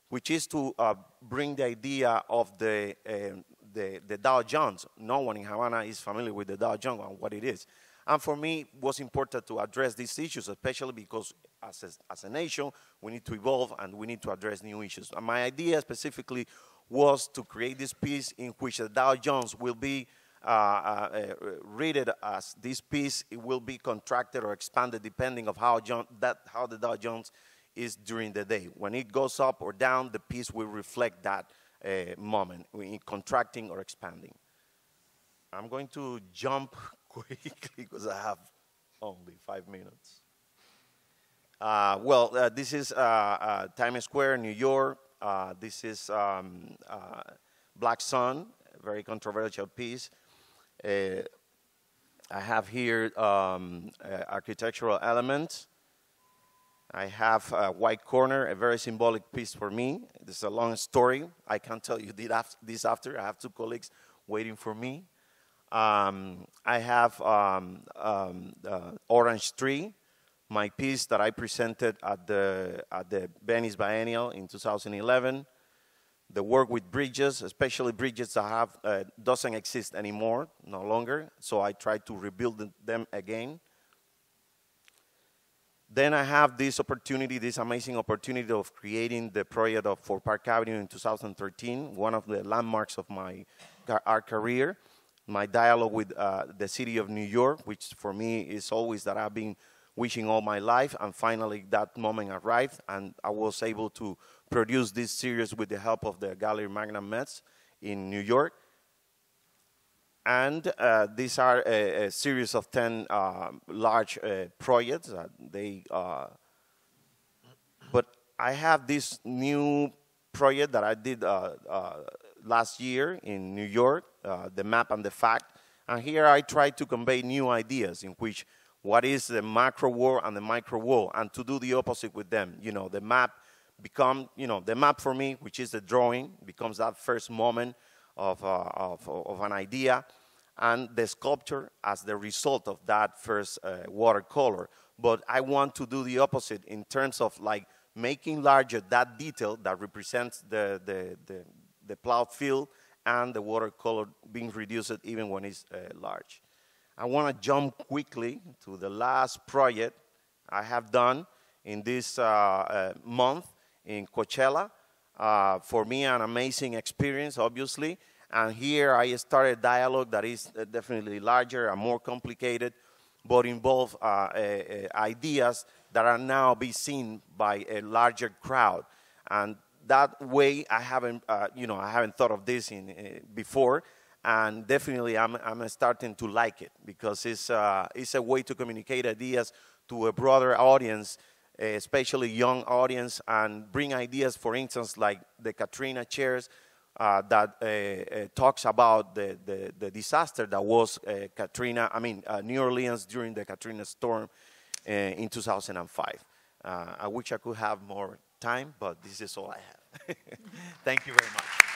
which is to uh, bring the idea of the, uh, the, the Dow Jones. No one in Havana is familiar with the Dow Jones and what it is. And for me, it was important to address these issues, especially because as a, as a nation, we need to evolve and we need to address new issues. And my idea specifically was to create this piece in which the Dow Jones will be uh, uh, read it as this piece. It will be contracted or expanded depending of how, John, that, how the Dow Jones is during the day. When it goes up or down, the piece will reflect that uh, moment in contracting or expanding. I'm going to jump (laughs) quickly because I have only five minutes. Uh, well, uh, this is uh, uh Times Square, New York. Uh, this is um, uh, Black Sun, a very controversial piece. I have here um, architectural elements. I have a white corner, a very symbolic piece for me. This is a long story. I can't tell you this after. I have two colleagues waiting for me. Um, I have um, um, uh, Orange Tree, my piece that I presented at the, at the Venice Biennial in 2011. The work with bridges, especially bridges that have, uh, doesn't exist anymore, no longer, so I try to rebuild them again. Then I have this opportunity, this amazing opportunity of creating the project of, for Park Avenue in 2013, one of the landmarks of my art career my dialogue with uh, the city of New York, which for me is always that I've been wishing all my life, and finally that moment arrived, and I was able to produce this series with the help of the Gallery Magnan Metz in New York. And uh, these are a, a, series of 10 uh, large uh, projects. they, uh, but I have this new project that I did uh, last year in New York, uh, the map and the fact. And here I try to convey new ideas in which what is the macro world and the micro world, and to do the opposite with them. You know, the map become, you know, the map for me, which is the drawing, becomes that first moment of, uh, of, of, an idea, and the sculpture as the result of that first uh, watercolor. But I want to do the opposite in terms of like making larger that detail that represents the, the, the, the plowed field and the watercolor being reduced even when it's uh, large. I want to jump quickly to the last project I have done in this uh, uh, month in Coachella. Uh, for me, an amazing experience, obviously. And here I started dialogue that is uh, definitely larger and more complicated, but involve uh, ideas that are now being seen by a larger crowd. And that way I haven't, uh, you know, I haven't thought of this in, uh, before. and definitely I'm, I'm starting to like it because it's, uh, it's a way to communicate ideas to a broader audience, especially young audience, and bring ideas, for instance, like the Katrina chairs uh, that uh, uh, talks about the, the, the, disaster that was uh, Katrina, I mean, uh, New Orleans during the Katrina storm uh, in 2005. I wish I could have more time, but this is all I have. (laughs) Thank you very much.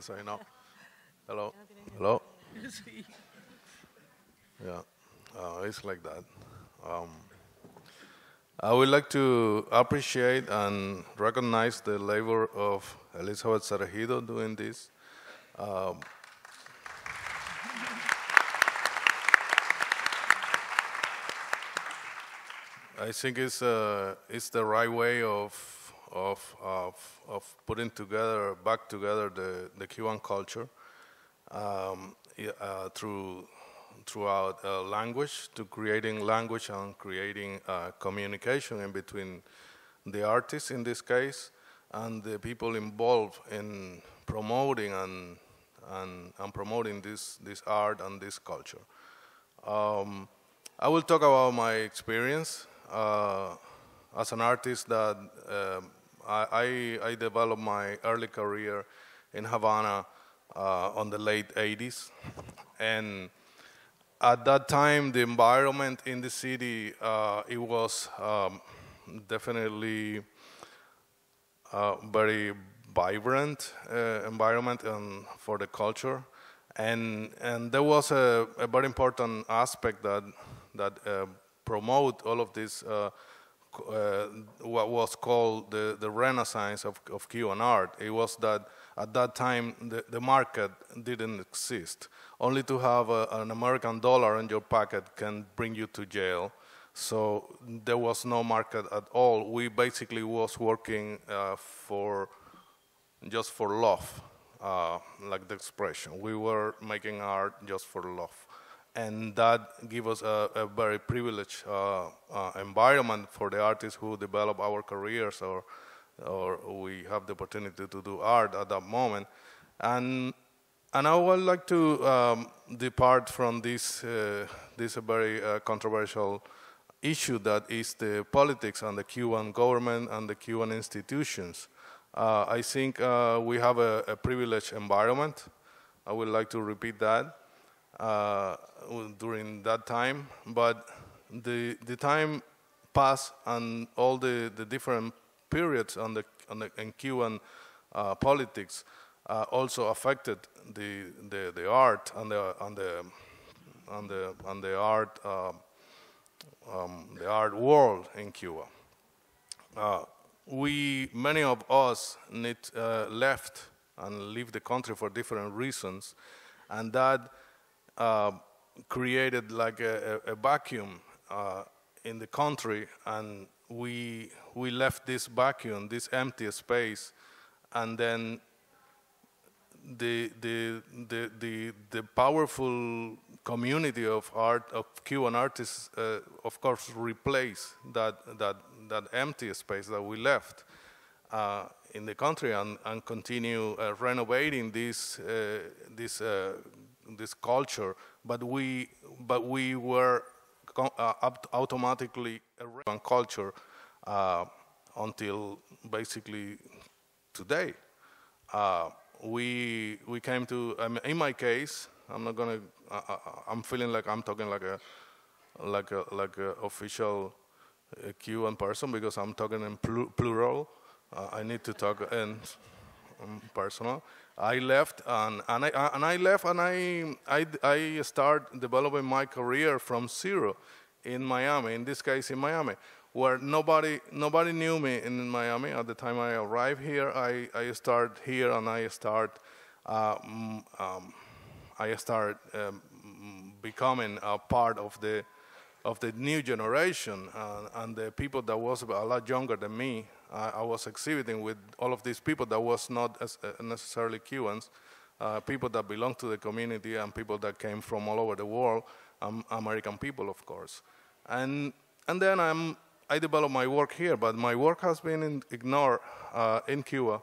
Yes, I know. Hello? Hello? (laughs) Yeah, uh, it's like that. Um, I would like to appreciate and recognize the labor of Elizabeth Cerejido doing this. Um, I think it's, uh, it's the right way of of, of, of putting together, back together the, the Cuban culture um, uh, through, throughout uh, language, to creating language and creating uh, communication in between the artists in this case and the people involved in promoting and, and, and promoting this, this art and this culture. Um, I will talk about my experience uh, as an artist that um, I, I, developed my early career in Havana uh, on the late 80s. And at that time, the environment in the city, uh, it was um, definitely a uh, very vibrant uh, environment and for the culture. And, and there was a, a very important aspect that, that uh, promote all of this uh, what was called the, the renaissance of, of Cuban art. It was that at that time the, the market didn't exist. Only to have a, an American dollar in your pocket can bring you to jail. So there was no market at all. We basically was working uh, for just for love, uh, like the expression. We were making art just for love and that gives us a, a, very privileged uh, uh, environment for the artists who develop our careers or, or we have the opportunity to do art at that moment. And, and I would like to um, depart from this, uh, this very uh, controversial issue that is the politics and the Cuban government and the Cuban institutions. Uh, I think uh, we have a, a privileged environment. I would like to repeat that uh, during that time, but the, the time passed and all the, the different periods on the, on the in Cuban uh, politics uh, also affected the, the, the art and the, and the, and the, and the art uh, um, the art world in Cuba. Uh, we, many of us, need, uh, left and leave the country for different reasons, and that uh, created like a, a, vacuum uh, in the country, and we we left this vacuum, this empty space, and then the the the the, the powerful community of art of Cuban artists, uh, of course, replace that that that empty space that we left. Uh, in the country and, and continue uh, renovating this, uh, this uh, this culture, but we, but we were uh, automatically a culture uh, until basically today. Uh, we, we came to, I mean, in my case, I'm not gonna, I'm feeling like I'm talking like a, like a, like a official Cuban person because I'm talking in plural. Uh, I need to talk in um, personal. I left and, and, I, and I left and I, I, I start developing my career from zero in Miami, in this case in Miami, where nobody, nobody knew me in Miami. At the time I arrived here, I, I start here and I start, uh, um, I start um, becoming a part of the, of the new generation uh, and the people that was a lot younger than me. I, I was exhibiting with all of these people that was not as, uh, necessarily Cubans, uh, people that belong to the community and people that came from all over the world, um, American people, of course. And, and then I'm, I developed my work here, but my work has been in, ignored uh, in Cuba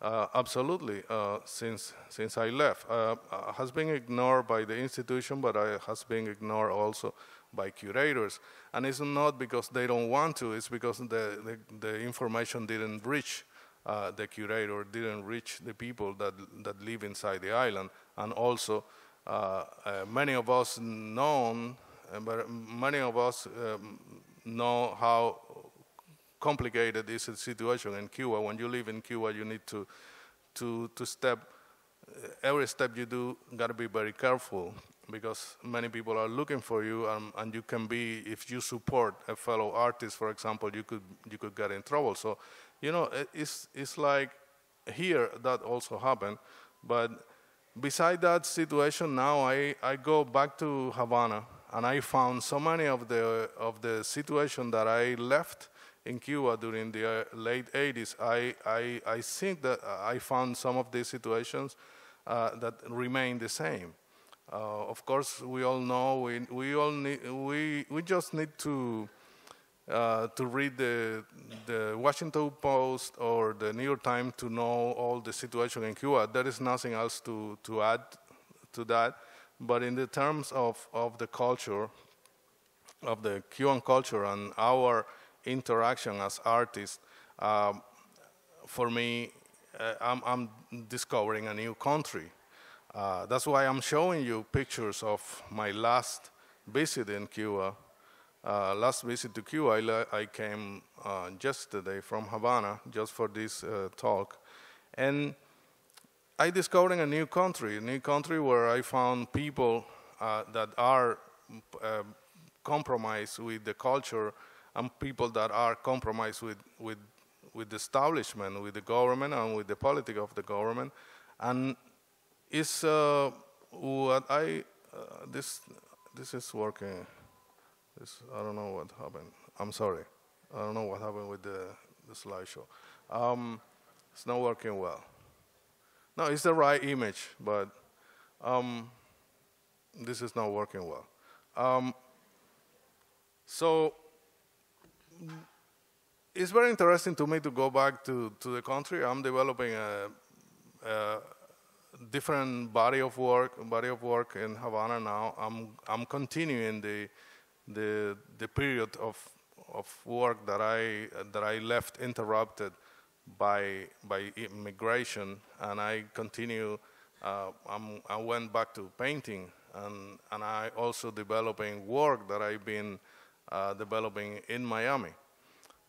uh, absolutely, uh, since since I left, uh, uh, has been ignored by the institution, but it has been ignored also by curators. And it's not because they don't want to; it's because the the, the information didn't reach uh, the curator, didn't reach the people that that live inside the island, and also uh, many of us known, but many of us um, know how complicated is the situation in Cuba. When you live in Cuba, you need to, to, to step, every step you do, got to be very careful because many people are looking for you um, and you can be, if you support a fellow artist, for example, you could, you could get in trouble. So, you know, it's, it's like here that also happened, but beside that situation now I, I go back to Havana and I found so many of the, of the situation that I left in Cuba during the uh, late 80s, I, I, I think that I found some of these situations uh, that remain the same. Uh, of course, we all know we, we all need, we, we just need to uh, to read the the Washington Post or the New York Times to know all the situation in Cuba. There is nothing else to to add to that. But in the terms of of the culture, of the Cuban culture and our interaction as artists, um, for me, uh, I'm, I'm, discovering a new country. Uh, that's why I'm showing you pictures of my last visit in Cuba. Uh, last visit to Cuba, I, I came uh, yesterday from Havana just for this uh, talk. And I discovered a new country, a new country where I found people uh, that are compromised with the culture and people that are compromised with, with, with the establishment, with the government, and with the politics of the government. And it's uh, what I, uh, this, this is working. This, I don't know what happened. I'm sorry. I don't know what happened with the, the slideshow. Um, it's not working well. No, it's the right image, but um, this is not working well. Um, so it's very interesting to me to go back to, to the country. I'm developing a, a, different body of work, body of work in Havana now. I'm I'm continuing the the the period of of work that I that I left interrupted by by immigration, and I continue. Uh, i went back to painting, and and I also developing work that I've been uh, developing in Miami.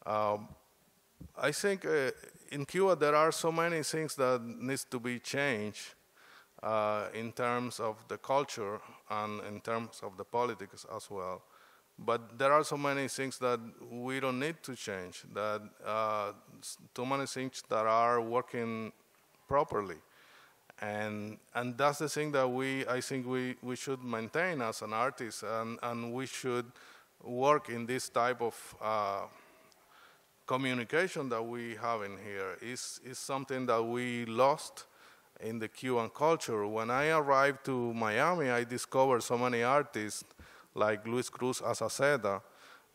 Um, I think uh, in Cuba there are so many things that needs to be changed uh, in terms of the culture and in terms of the politics as well. But there are so many things that we don't need to change, that uh, too many things that are working properly. And, and that's the thing that we, I think we, we should maintain as an artist, and, and we should work in this type of uh, communication that we have in here is, is something that we lost in the Cuban culture. When I arrived to Miami, I discovered so many artists like Luis Cruz Azaceta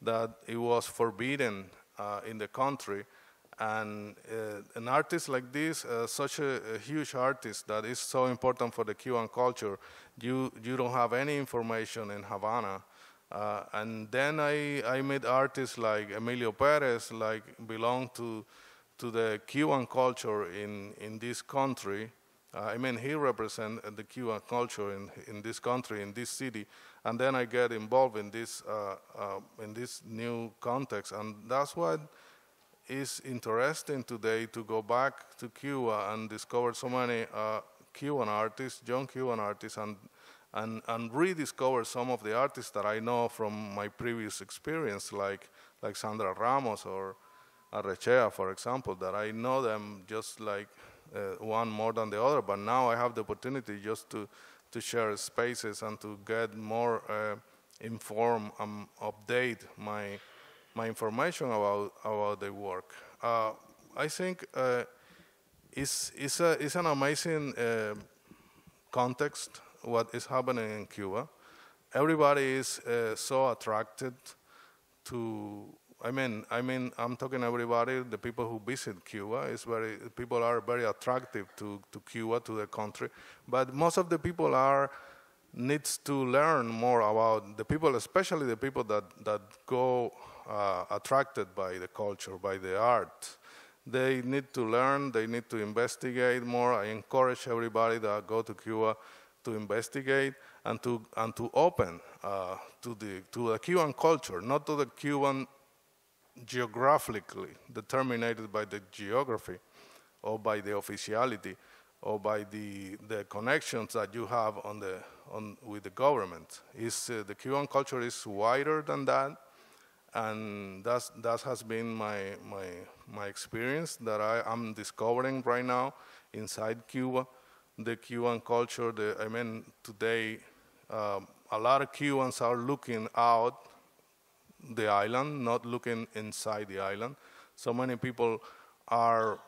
that it was forbidden uh, in the country. And uh, an artist like this, uh, such a, a, huge artist that is so important for the Cuban culture, you, you don't have any information in Havana uh, and then I, I met artists like Emilio Perez, like belong to, to the Cuban culture in, in this country. Uh, I mean, he represents the Cuban culture in, in this country, in this city. And then I get involved in this, uh, uh in this new context. And that's what is interesting today to go back to Cuba and discover so many uh, Cuban artists, young Cuban artists, and and, and rediscover some of the artists that I know from my previous experience, like, like Sandra Ramos or Arrechea, for example, that I know them just like uh, one more than the other, but now I have the opportunity just to, to share spaces and to get more uh, inform and update my my information about about the work. Uh, I think uh, it's it's a it's an amazing uh, context what is happening in Cuba. Everybody is uh, so attracted to. I mean, I mean, I'm talking everybody. The people who visit Cuba is very. People are very attractive to to Cuba to the country, but most of the people are needs to learn more about the people, especially the people that that go uh, attracted by the culture, by the art. They need to learn. They need to investigate more. I encourage everybody that go to Cuba to investigate and to and to open uh, to the to the Cuban culture, not to the Cuban geographically determined by the geography or by the officiality or by the the connections that you have on the on with the government. Is uh, the Cuban culture is wider than that, and that's that has been my my my experience that I am discovering right now inside Cuba the Cuban culture. The, I mean, today, um, a lot of Cubans are looking out the island, not looking inside the island. So many people are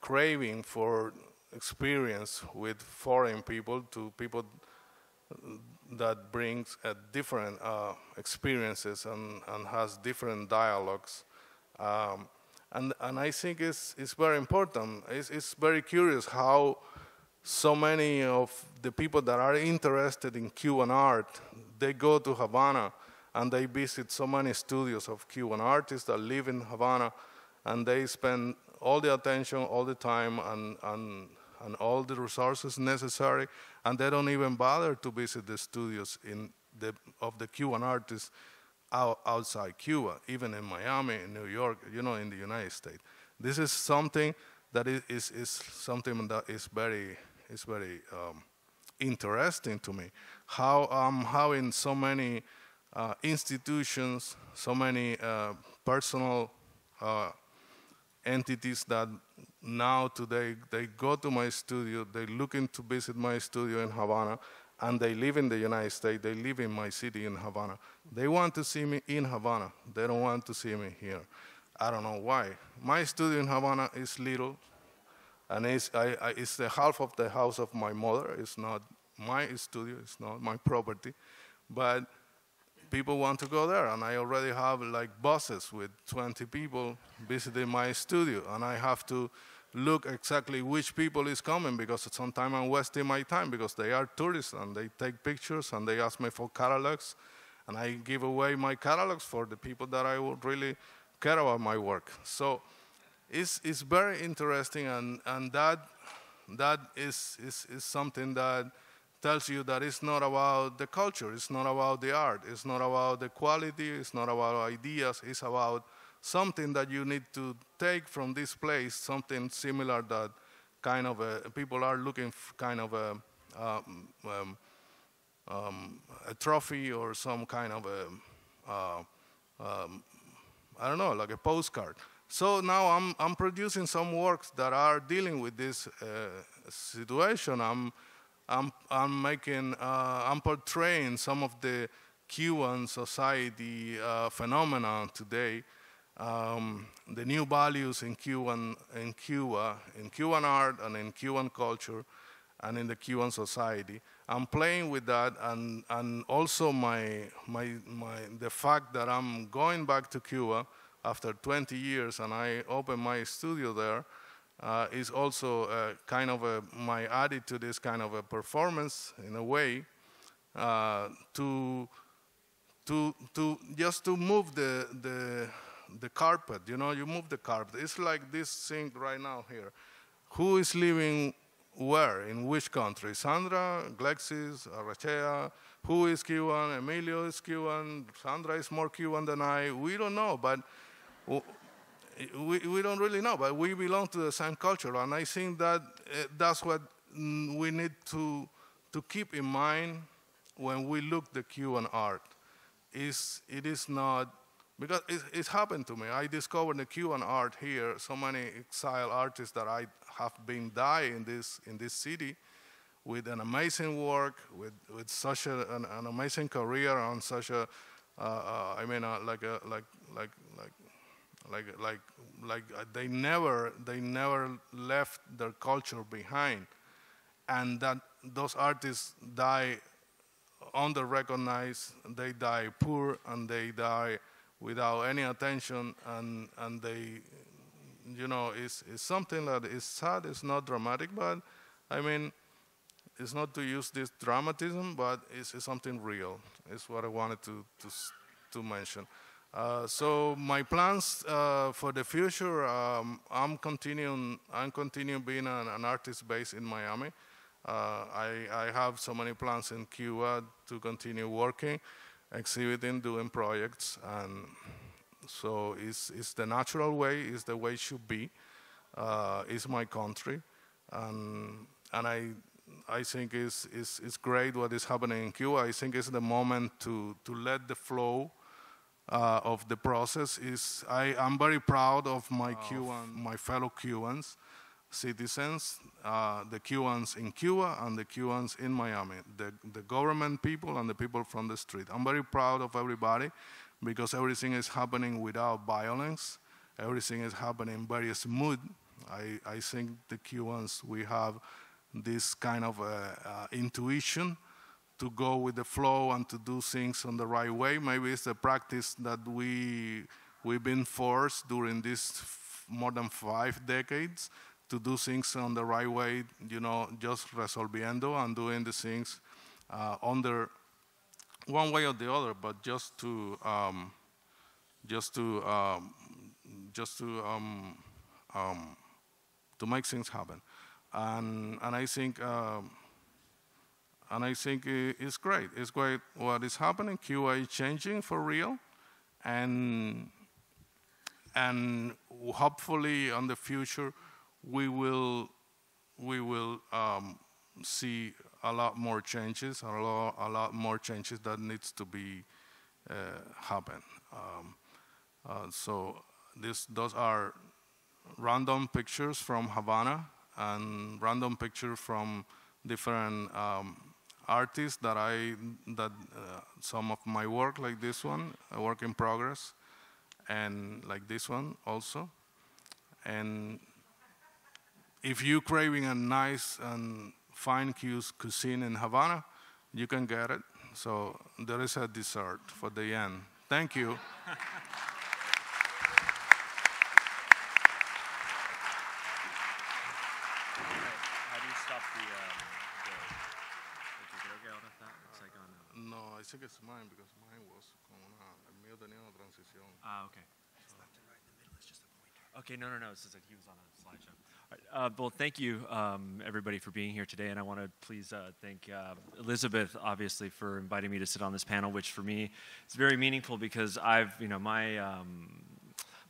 craving for experience with foreign people to people that brings different uh, experiences and, and has different dialogues. Um, and, and I think it's, it's very important. It's, it's very curious how so many of the people that are interested in Cuban art, they go to Havana and they visit so many studios of Cuban artists that live in Havana, and they spend all the attention, all the time, and, and, and all the resources necessary, and they don't even bother to visit the studios in the, of the Cuban artists out, outside Cuba, even in Miami, in New York, you know, in the United States. This is something that is, is, is something that is very is very um, interesting to me. How I'm having so many uh, institutions, so many uh, personal uh, entities that now today they go to my studio, they're looking to visit my studio in Havana, and they live in the United States, they live in my city in Havana. They want to see me in Havana. They don't want to see me here. I don't know why. My studio in Havana is little, and it's, I, I, it's the half of the house of my mother. It's not my studio, it's not my property, but people want to go there, and I already have like buses with 20 people visiting my studio, and I have to look exactly which people is coming because sometimes I'm wasting my time because they are tourists and they take pictures and they ask me for catalogs, and I give away my catalogs for the people that I would really care about my work. So it's, it's very interesting, and, and that, that is, is, is something that tells you that it's not about the culture, it's not about the art, it's not about the quality, it's not about ideas, it's about something that you need to take from this place, something similar that kind of a, people are looking kind of a, um, um, um, a trophy or some kind of a, uh, um, I don't know, like a postcard. So now I'm, I'm producing some works that are dealing with this uh, situation. I'm, I'm, I'm making, uh, I'm portraying some of the Cuban society uh, phenomena today, um, the new values in Cuban, in Cuba, in Cuban art and in Cuban culture, and in the Cuban society. I'm playing with that, and, and also my, my, my, the fact that I'm going back to Cuba after 20 years and I opened my studio there, uh, is also uh, kind of a, my attitude is kind of a performance in a way uh, to, to, to just to move the, the, the carpet, you know, you move the carpet. It's like this thing right now here. Who is living where, in which country? Sandra, Glexis, Arrechea, who is Cuban? Emilio is Cuban, Sandra is more Cuban than I. We don't know, but we, we don't really know, but we belong to the same culture, and I think that uh, that's what mm, we need to, to keep in mind when we look the Cuban art. Is it is not because it, it's happened to me. I discovered the Cuban art here. So many exile artists that I have been dying in this in this city with an amazing work, with, with such a, an, an amazing career on such a, uh, uh, I mean, uh, like a, like like like like like like uh, they never they never left their culture behind, and that those artists die under-recognized, they die poor, and they die without any attention, and and they, you know, it's, it's something that is sad. It's not dramatic, but I mean, it's not to use this dramatism, but it's, it's something real. It's what I wanted to to to mention. Uh, so my plans uh, for the future, um, I'm continuing. I'm continuing being an, an artist based in Miami. Uh, I, I, have so many plans in Cuba to continue working, exhibiting, doing projects, and so it's, it's the natural way. It's the way it should be. Uh, it's my country, and and I I think it's, it's, it's great what is happening in Cuba. I think it's the moment to to let the flow uh, of the process is I, am very proud of my Cuban, my fellow Cubans, citizens, uh, the Cubans in Cuba and the Cubans in Miami, the, the government people and the people from the street. I'm very proud of everybody because everything is happening without violence. Everything is happening very smooth. I, I think the Cubans, we have this kind of uh, uh, intuition to go with the flow and to do things on the right way. Maybe it's a practice that we we've been forced during this more than five decades to do things on the right way. You know, just resolviendo and doing the things uh, under one way or the other, but just to um, just to um, just to um, um to make things happen. And and I think. Um, and I think it's great. It's great what is happening. Is changing for real. And, and hopefully in the future, we will, we will um, see a lot more changes, a lot, a lot more changes that needs to be uh, happen. Um, uh, so this, those are random pictures from Havana and random pictures from different um, artists that I that uh, some of my work like this one, a work in progress, and like this one also. And if you're craving a nice and fine cuisine in Havana, you can get it. So there is a dessert for the end. Thank you. (laughs) think it's mine because mine was con una, el mío tenía una transición. Ah, okay. Okay, no, no, no. It's just that he was on a slideshow. Uh, well, thank you, um, everybody, for being here today, and I want to please uh, thank uh, Elizabeth, obviously, for inviting me to sit on this panel, which for me is very meaningful because I've, you know, my um,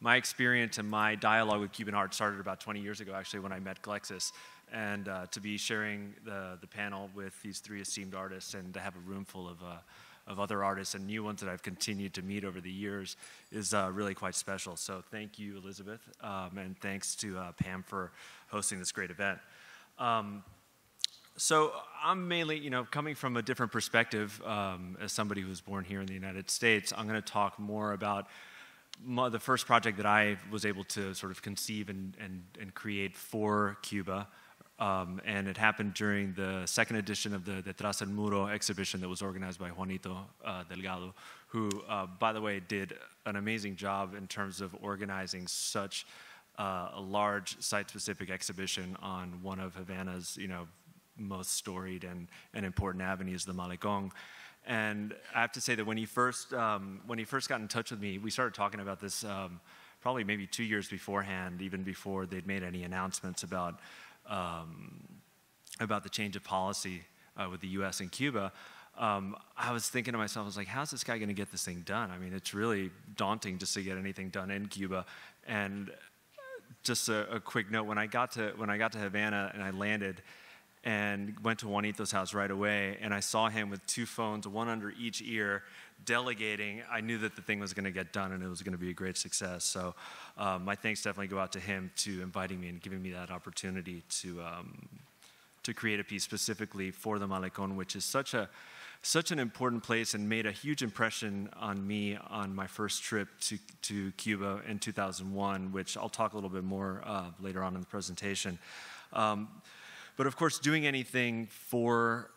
my experience and my dialogue with Cuban art started about 20 years ago, actually, when I met Glexis, and uh, to be sharing the the panel with these three esteemed artists and to have a room full of uh, of other artists and new ones that I've continued to meet over the years is uh, really quite special. So thank you, Elizabeth, um, and thanks to uh, PAMM for hosting this great event. Um, so I'm mainly, you know, coming from a different perspective um, as somebody who was born here in the United States. I'm going to talk more about my, the first project that I was able to sort of conceive and, and, and create for Cuba. Um, and it happened during the second edition of the Detrás del Muro exhibition that was organized by Juanito uh, Delgado, who, uh, by the way, did an amazing job in terms of organizing such uh, a large site-specific exhibition on one of Havana's, you know, most storied and, and important avenues, the Malecón. And I have to say that when he first um, when he first got in touch with me, we started talking about this um, probably maybe two years beforehand, even before they'd made any announcements about um, about the change of policy uh, with the U.S. and Cuba, um, I was thinking to myself, I was like, how's this guy going to get this thing done? I mean, it's really daunting just to get anything done in Cuba. And just a, a, quick note: when I got to when I got to Havana and I landed, and went to Juanito's house right away, and I saw him with two phones, one under each ear, delegating, I knew that the thing was going to get done and it was going to be a great success. So um, my thanks definitely go out to him to inviting me and giving me that opportunity to, um, to create a piece specifically for the Malecon, which is such a such an important place and made a huge impression on me on my first trip to, to Cuba in 2001, which I'll talk a little bit more uh, later on in the presentation. Um, but of course, doing anything for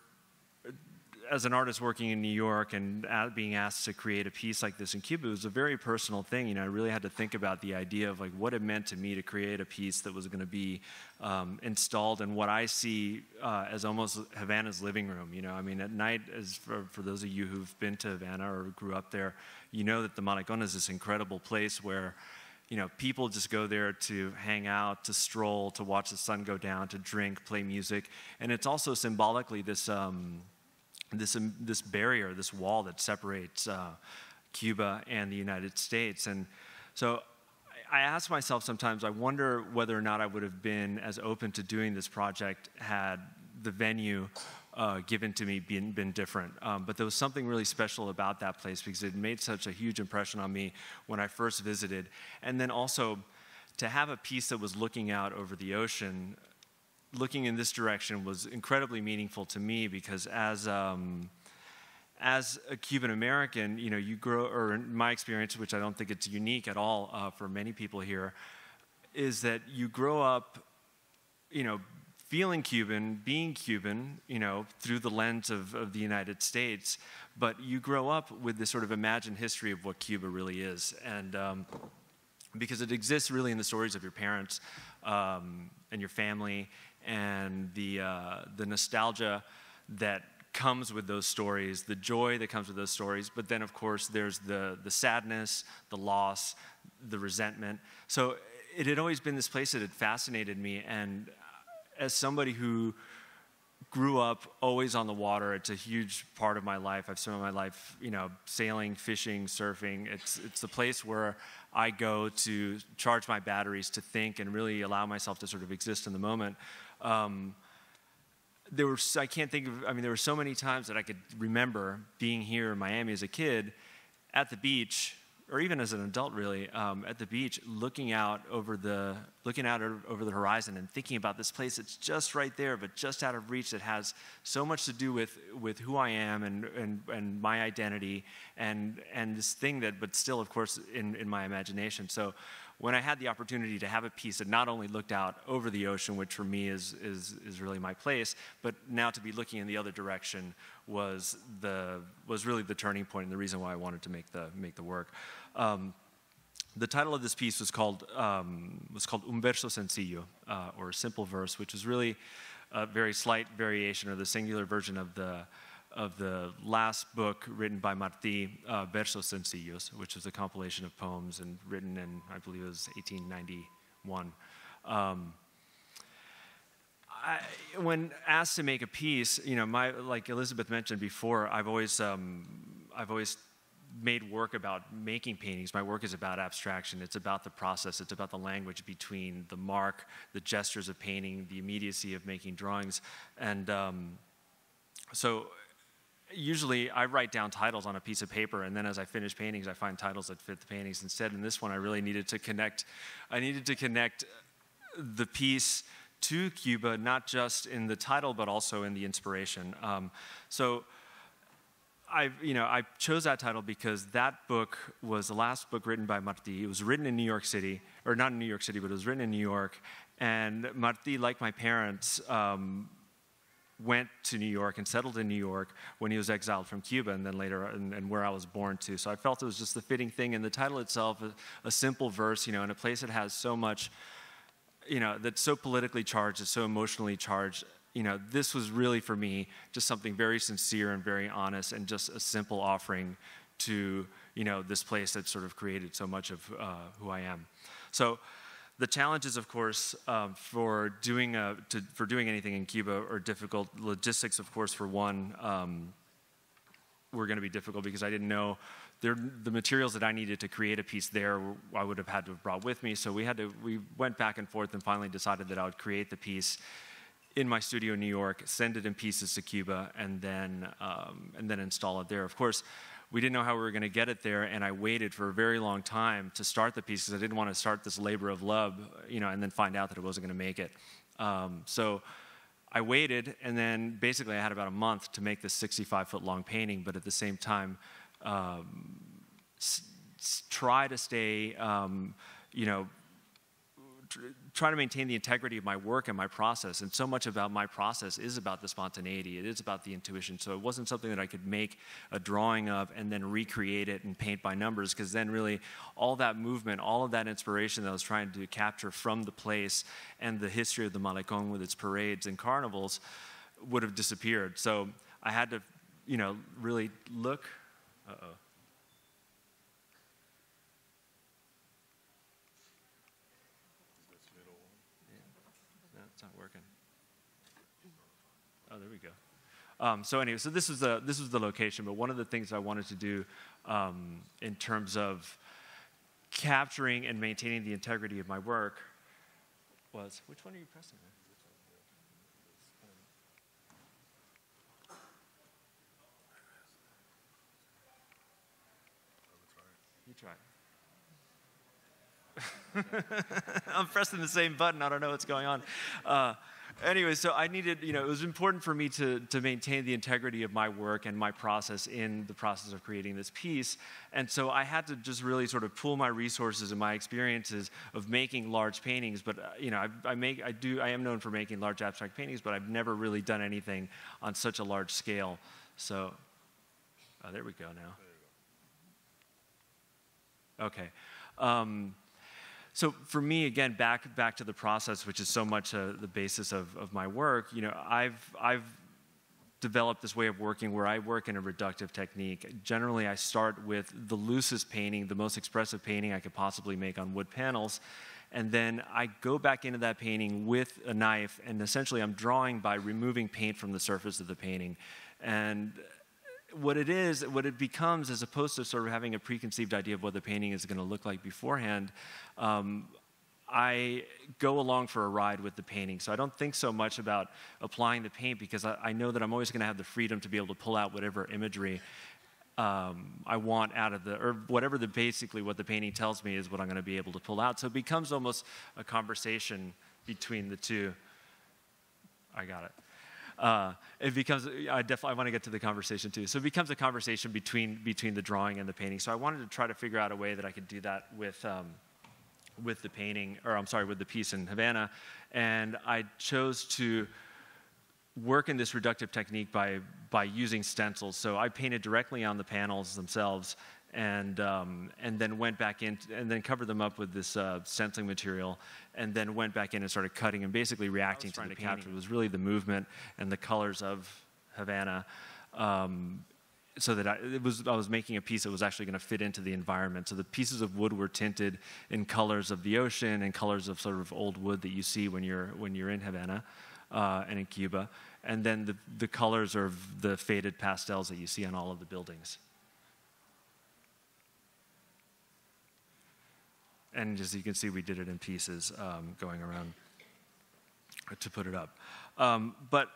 as an artist working in New York and being asked to create a piece like this in Cuba was a very personal thing. You know, I really had to think about the idea of like what it meant to me to create a piece that was going to be um, installed in what I see uh, as almost Havana's living room. You know, I mean, at night, as for, for those of you who've been to Havana or grew up there, you know that the Malecon is this incredible place where you know, people just go there to hang out, to stroll, to watch the sun go down, to drink, play music, and it's also symbolically this um, this, um, this barrier, this wall that separates uh, Cuba and the United States. And so I ask myself sometimes, I wonder whether or not I would have been as open to doing this project had the venue uh, given to me been, been different. Um, but there was something really special about that place because it made such a huge impression on me when I first visited. And then also to have a piece that was looking out over the ocean looking in this direction was incredibly meaningful to me because as um, as a Cuban American, you know, you grow, or in my experience, which I don't think it's unique at all uh, for many people here, is that you grow up, you know, feeling Cuban, being Cuban, you know, through the lens of, of the United States, but you grow up with this sort of imagined history of what Cuba really is. And um, because it exists really in the stories of your parents um, and your family and the, uh, the nostalgia that comes with those stories, the joy that comes with those stories, but then, of course, there's the, the sadness, the loss, the resentment. So it had always been this place that had fascinated me. And as somebody who grew up always on the water, it's a huge part of my life. I've spent my life, you know, sailing, fishing, surfing. It's, it's the place where I go to charge my batteries, to think, and really allow myself to sort of exist in the moment. Um, there were, I can't think of, I mean, there were so many times that I could remember being here in Miami as a kid at the beach, or even as an adult really, um, at the beach, looking out over the, looking out over the horizon and thinking about this place that's just right there, but just out of reach that has so much to do with, with who I am and, and, and my identity and, and this thing that, but still, of course, in, in my imagination. So when I had the opportunity to have a piece that not only looked out over the ocean, which for me is, is, is really my place, but now to be looking in the other direction was, the, was really the turning point and the reason why I wanted to make the, make the work. Um, the title of this piece was called, um, was called Un verso sencillo, uh, or simple verse, which is really a very slight variation or the singular version of the, of the last book written by Martí, uh, Versos Sencillos, which was a compilation of poems and written in, I believe it was 1891. Um, I, when asked to make a piece, you know, my, like Elizabeth mentioned before, I've always, um, I've always made work about making paintings. My work is about abstraction. It's about the process. It's about the language between the mark, the gestures of painting, the immediacy of making drawings. And um, so usually I write down titles on a piece of paper, and then as I finish paintings, I find titles that fit the paintings. Instead, in this one, I really needed to connect. I needed to connect the piece to Cuba, not just in the title, but also in the inspiration. Um, so. I, you know, I chose that title because that book was the last book written by Martí. It was written in New York City, or not in New York City, but it was written in New York. And Martí, like my parents, um, went to New York and settled in New York when he was exiled from Cuba and then later and, and, where I was born to. So I felt it was just the fitting thing. And the title itself, a, a, simple verse, you know, in a place that has so much, you know, that's so politically charged, it's so emotionally charged. You know, this was really for me just something very sincere and very honest and just a simple offering to, you know, this place that sort of created so much of uh, who I am. So the challenges, of course, um, for, doing a, to, for doing anything in Cuba are difficult. Logistics, of course, for one, um, were going to be difficult because I didn't know the materials that I needed to create a piece there, I would have had to have brought with me. So we had to, we went back and forth and finally decided that I would create the piece in my studio in New York, send it in pieces to Cuba, and then, um, and then install it there. Of course, we didn't know how we were going to get it there, and I waited for a very long time to start the piece because I didn't want to start this labor of love, you know, and then find out that it wasn't going to make it. Um, so I waited, and then basically I had about a month to make this 65 foot long painting, but at the same time, um, s- s- try to stay, um, you know, try to maintain the integrity of my work and my process. And so much about my process is about the spontaneity, it is about the intuition. So it wasn't something that I could make a drawing of and then recreate it and paint by numbers, because then really all that movement, all of that inspiration that I was trying to capture from the place and the history of the Malecon with its parades and carnivals would have disappeared. So I had to, you know, really look. Uh oh. No, it's not working. Oh, there we go. Um, so anyway, so this is the this was the location. But one of the things I wanted to do um, in terms of capturing and maintaining the integrity of my work was which one are you pressing? You try. (laughs) I'm pressing the same button. I don't know what's going on. Uh, anyway, so I needed, you know, it was important for me to, to maintain the integrity of my work and my process in the process of creating this piece. And so I had to just really sort of pool my resources and my experiences of making large paintings. But, uh, you know, I, I, make, I, do, I am known for making large abstract paintings, but I've never really done anything on such a large scale. So, oh, there we go now. Okay. Um, so for me, again, back back to the process, which is so much uh, the basis of, of my work. You know, I've I've developed this way of working where I work in a reductive technique. Generally, I start with the loosest painting, the most expressive painting I could possibly make on wood panels. And then I go back into that painting with a knife, and essentially I'm drawing by removing paint from the surface of the painting. And what it is, what it becomes, as opposed to sort of having a preconceived idea of what the painting is going to look like beforehand, um, I go along for a ride with the painting. So I don't think so much about applying the paint because I, I know that I'm always going to have the freedom to be able to pull out whatever imagery um, I want out of the, or whatever the basically what the painting tells me is what I'm going to be able to pull out. So it becomes almost a conversation between the two. I got it uh, it becomes I definitely I want to get to the conversation too. So it becomes a conversation between between the drawing and the painting. So I wanted to try to figure out a way that I could do that with. Um, with the painting, or I'm sorry, with the piece in Havana, and I chose to work in this reductive technique by by using stencils. So I painted directly on the panels themselves, and um, and then went back in and then covered them up with this uh, stenciling material, and then went back in and started cutting and basically reacting to the to capture. It was really the movement and the colors of Havana. Um, so that I, it was, I was making a piece that was actually going to fit into the environment. So the pieces of wood were tinted in colors of the ocean and colors of sort of old wood that you see when you're when you're in Havana uh, and in Cuba. And then the, the colors are the faded pastels that you see on all of the buildings. And as you can see, we did it in pieces um, going around to put it up. Um, but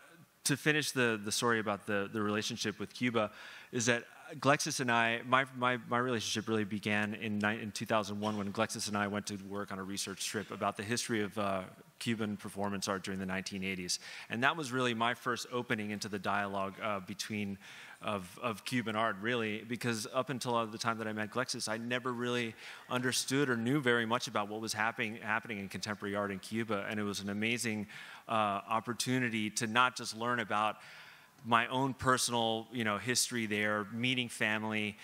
to finish the, the story about the, the relationship with Cuba, is that Glexis and I, my, my, my relationship really began in, in 2001 when Glexis and I went to work on a research trip about the history of uh, Cuban performance art during the 1980s. And that was really my first opening into the dialogue uh, between of, of Cuban art, really, because up until the time that I met Glexis, I never really understood or knew very much about what was happening, happening in contemporary art in Cuba. And it was an amazing uh, opportunity to not just learn about my own personal you know, history there, meeting family,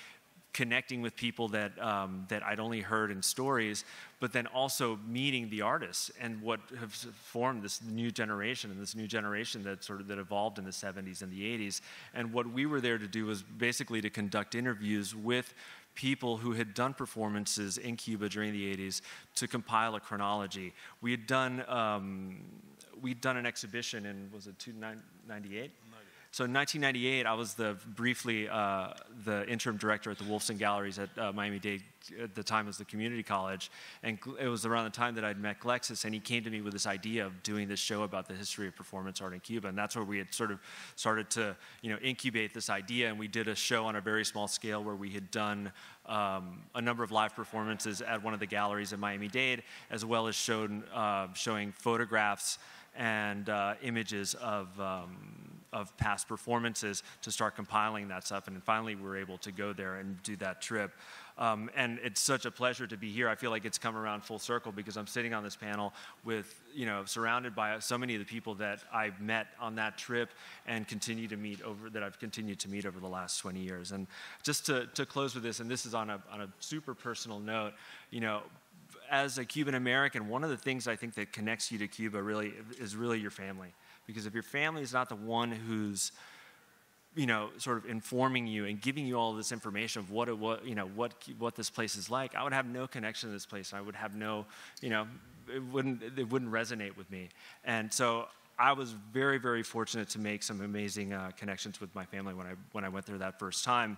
connecting with people that, um, that I'd only heard in stories, but then also meeting the artists and what have formed this new generation and this new generation that sort of that evolved in the 70s and the 80s. And what we were there to do was basically to conduct interviews with people who had done performances in Cuba during the 80s to compile a chronology. We had done um, we'd done an exhibition in was it 1998? So in 1998, I was the briefly uh, the interim director at the Wolfson Galleries at uh, Miami-Dade. At the time, was the community college, and it was around the time that I'd met Glexis, and he came to me with this idea of doing this show about the history of performance art in Cuba, and that's where we had sort of started to, you know, incubate this idea. And we did a show on a very small scale where we had done um, a number of live performances at one of the galleries in Miami-Dade, as well as showed, uh, showing photographs and uh, images of, um, of past performances to start compiling that stuff. And finally, we were able to go there and do that trip. Um, and it's such a pleasure to be here. I feel like it's come around full circle because I'm sitting on this panel with, you know, surrounded by so many of the people that I've met on that trip and continue to meet over, that I've continued to meet over the last 20 years. And just to, to close with this, and this is on a, on a super personal note, you know, as a Cuban American, one of the things I think that connects you to Cuba really is really your family. Because if your family is not the one who's you know, sort of informing you and giving you all this information of what it, what you know what what this place is like, I would have no connection to this place. I would have no, you know, it wouldn't it wouldn't resonate with me. And so I was very very fortunate to make some amazing uh, connections with my family when I when I went there that first time.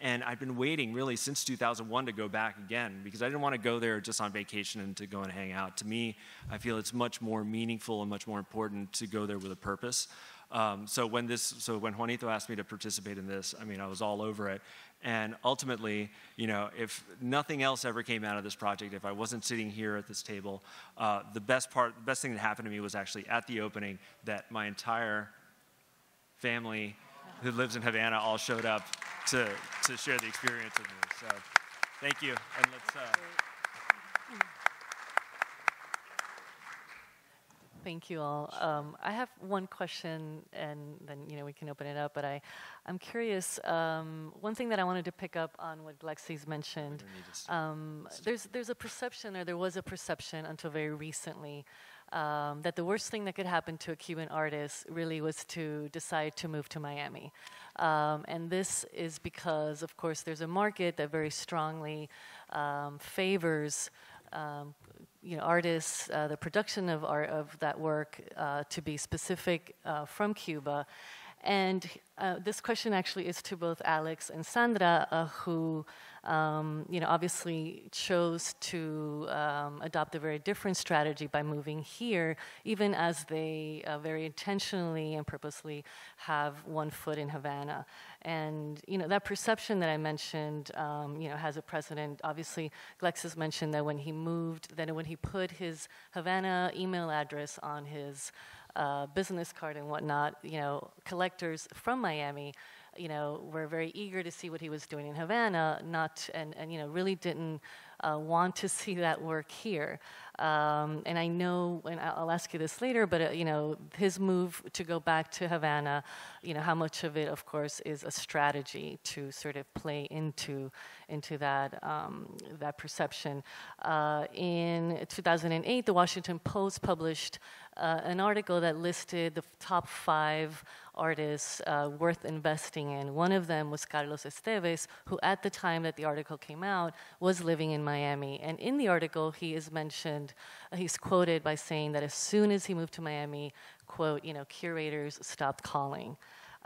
And I've been waiting really since 2001 to go back again because I didn't want to go there just on vacation and to go and hang out. To me, I feel it's much more meaningful and much more important to go there with a purpose. Um, so when this, so when Juanito asked me to participate in this, I mean, I was all over it. And ultimately, you know, if nothing else ever came out of this project, if I wasn't sitting here at this table, uh, the best part, the best thing that happened to me was actually at the opening that my entire family who lives in Havana all showed up to, to share the experience with me. So thank you. And let's, uh, Thank you all. Um, I have one question, and then you know we can open it up. But I, I'm curious. Um, one thing that I wanted to pick up on what Glexis mentioned. Um, there's there's a perception, or there was a perception until very recently, um, that the worst thing that could happen to a Cuban artist really was to decide to move to Miami. Um, and this is because, of course, there's a market that very strongly um, favors um, you know, artists, uh, the production of art of that work uh, to be specific uh, from Cuba. And uh, this question actually is to both Alex and Sandra, uh, who um, you know, obviously chose to um, adopt a very different strategy by moving here, even as they uh, very intentionally and purposely have one foot in Havana. And you know that perception that I mentioned, um, you know, has a precedent. Obviously, Glexis mentioned that when he moved, then when he put his Havana email address on his uh, business card and whatnot, you know, collectors from Miami you know, were very eager to see what he was doing in Havana, not and, and you know really didn't uh, want to (laughs) see that work here. Um, and I know, and I'll ask you this later, but uh, you know, his move to go back to Havana, you know, how much of it, of course, is a strategy to sort of play into into that um, that perception. Uh, in 2008, the Washington Post published uh, an article that listed the top five artists uh, worth investing in. One of them was Carlos Estévez, who at the time that the article came out was living in Miami. And in the article, he is mentioned, uh, he's quoted by saying that as soon as he moved to Miami, quote, you know, curators stopped calling.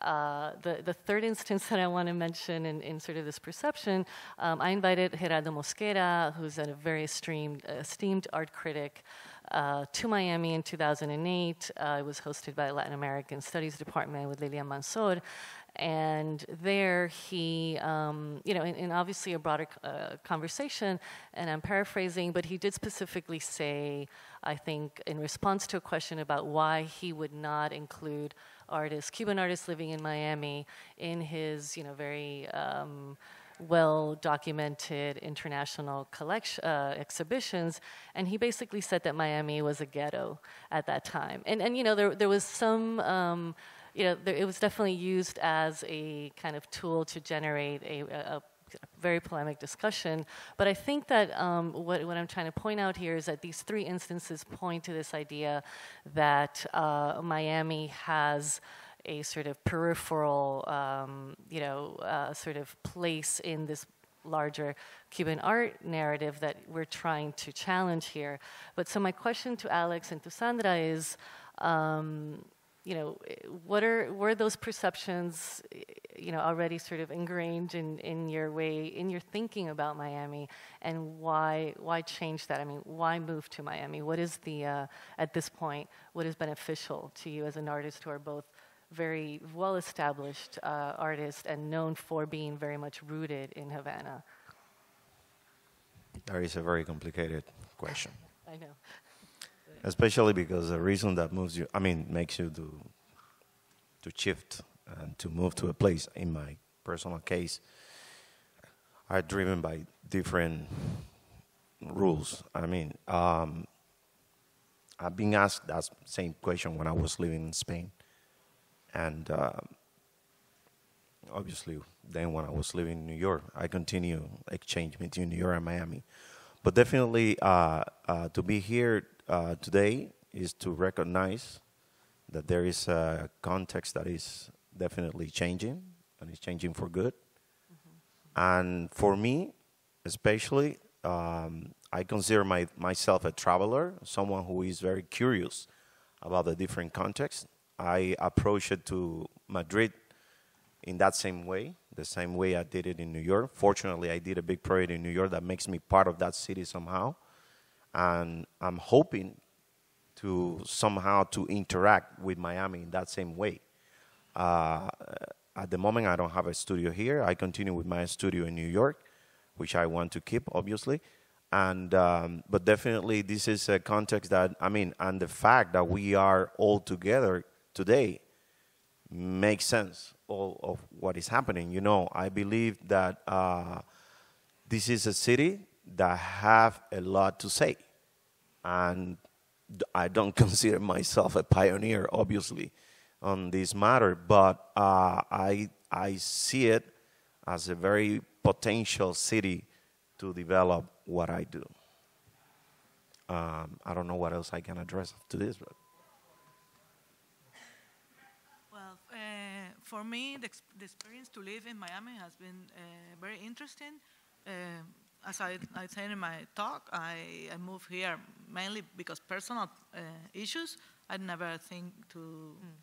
Uh, the, the third instance (laughs) that I want to mention in, in sort of this perception, um, I invited Gerardo Mosquera, who's a very esteemed, esteemed art critic, uh, to Miami in 2008. Uh, it was hosted by the Latin American Studies Department with Lillian Manzor. And there he, um, you know, in, in, obviously a broader uh, conversation, and I'm paraphrasing, but he did specifically say, I think, in response to a question about why he would not include artists, Cuban artists living in Miami, in his, you know, very um, well documented international collection, uh, exhibitions, and he basically said that Miami was a ghetto at that time. And, and you know, there, there was some. Um, you know, there, it was definitely used as a kind of tool to generate a, a, a very polemic discussion. But I think that um, what, what, I'm trying to point out here is that these three instances point to this idea that uh, Miami has a sort of peripheral, um, you know, uh, sort of place in this larger Cuban art narrative that we're trying to challenge here. But so my question to Alex and to Sandra is, um, you know, what are were those perceptions, you know, already sort of ingrained in, in your way, in your thinking about Miami, and why why change that? I mean, why move to Miami? What is the uh, at this point what is beneficial to you as an artist who are both very well established uh, artist and known for being very much rooted in Havana? That is a very complicated question. (laughs) I know. especially because the reason that moves you, I mean, makes you to to shift and to move to a place. In my personal case, are driven by different rules. I mean, um, I've been asked that same question when I was living in Spain, and uh, obviously, then when I was living in New York, I continue exchange between New York and Miami. But definitely, uh, uh, to be here uh, today is to recognize that there is a context that is definitely changing, and it's changing for good. Mm-hmm. And for me, especially, um, I consider my, myself a traveler, someone who is very curious about the different contexts. I approach it to Madrid in that same way, the same way I did it in New York. Fortunately, I did a big project in New York that makes me part of that city somehow. And I'm hoping to somehow to interact with Miami in that same way. Uh, at the moment, I don't have a studio here. I continue with my studio in New York, which I want to keep, obviously. And um, but definitely, this is a context that I mean, and the fact that we are all together today makes sense all of what is happening. You know, I believe that uh, this is a city that have a lot to say, and I don't (laughs) consider myself a pioneer, obviously, on this matter, but uh, I I see it as a very potential city to develop what I do. Um, I don't know what else I can address to this, but. Well, uh, for me, the, the, experience to live in Miami has been uh, very interesting. Uh, as I, I said in my talk, I, I moved here mainly because personal uh, issues. I never think to mm.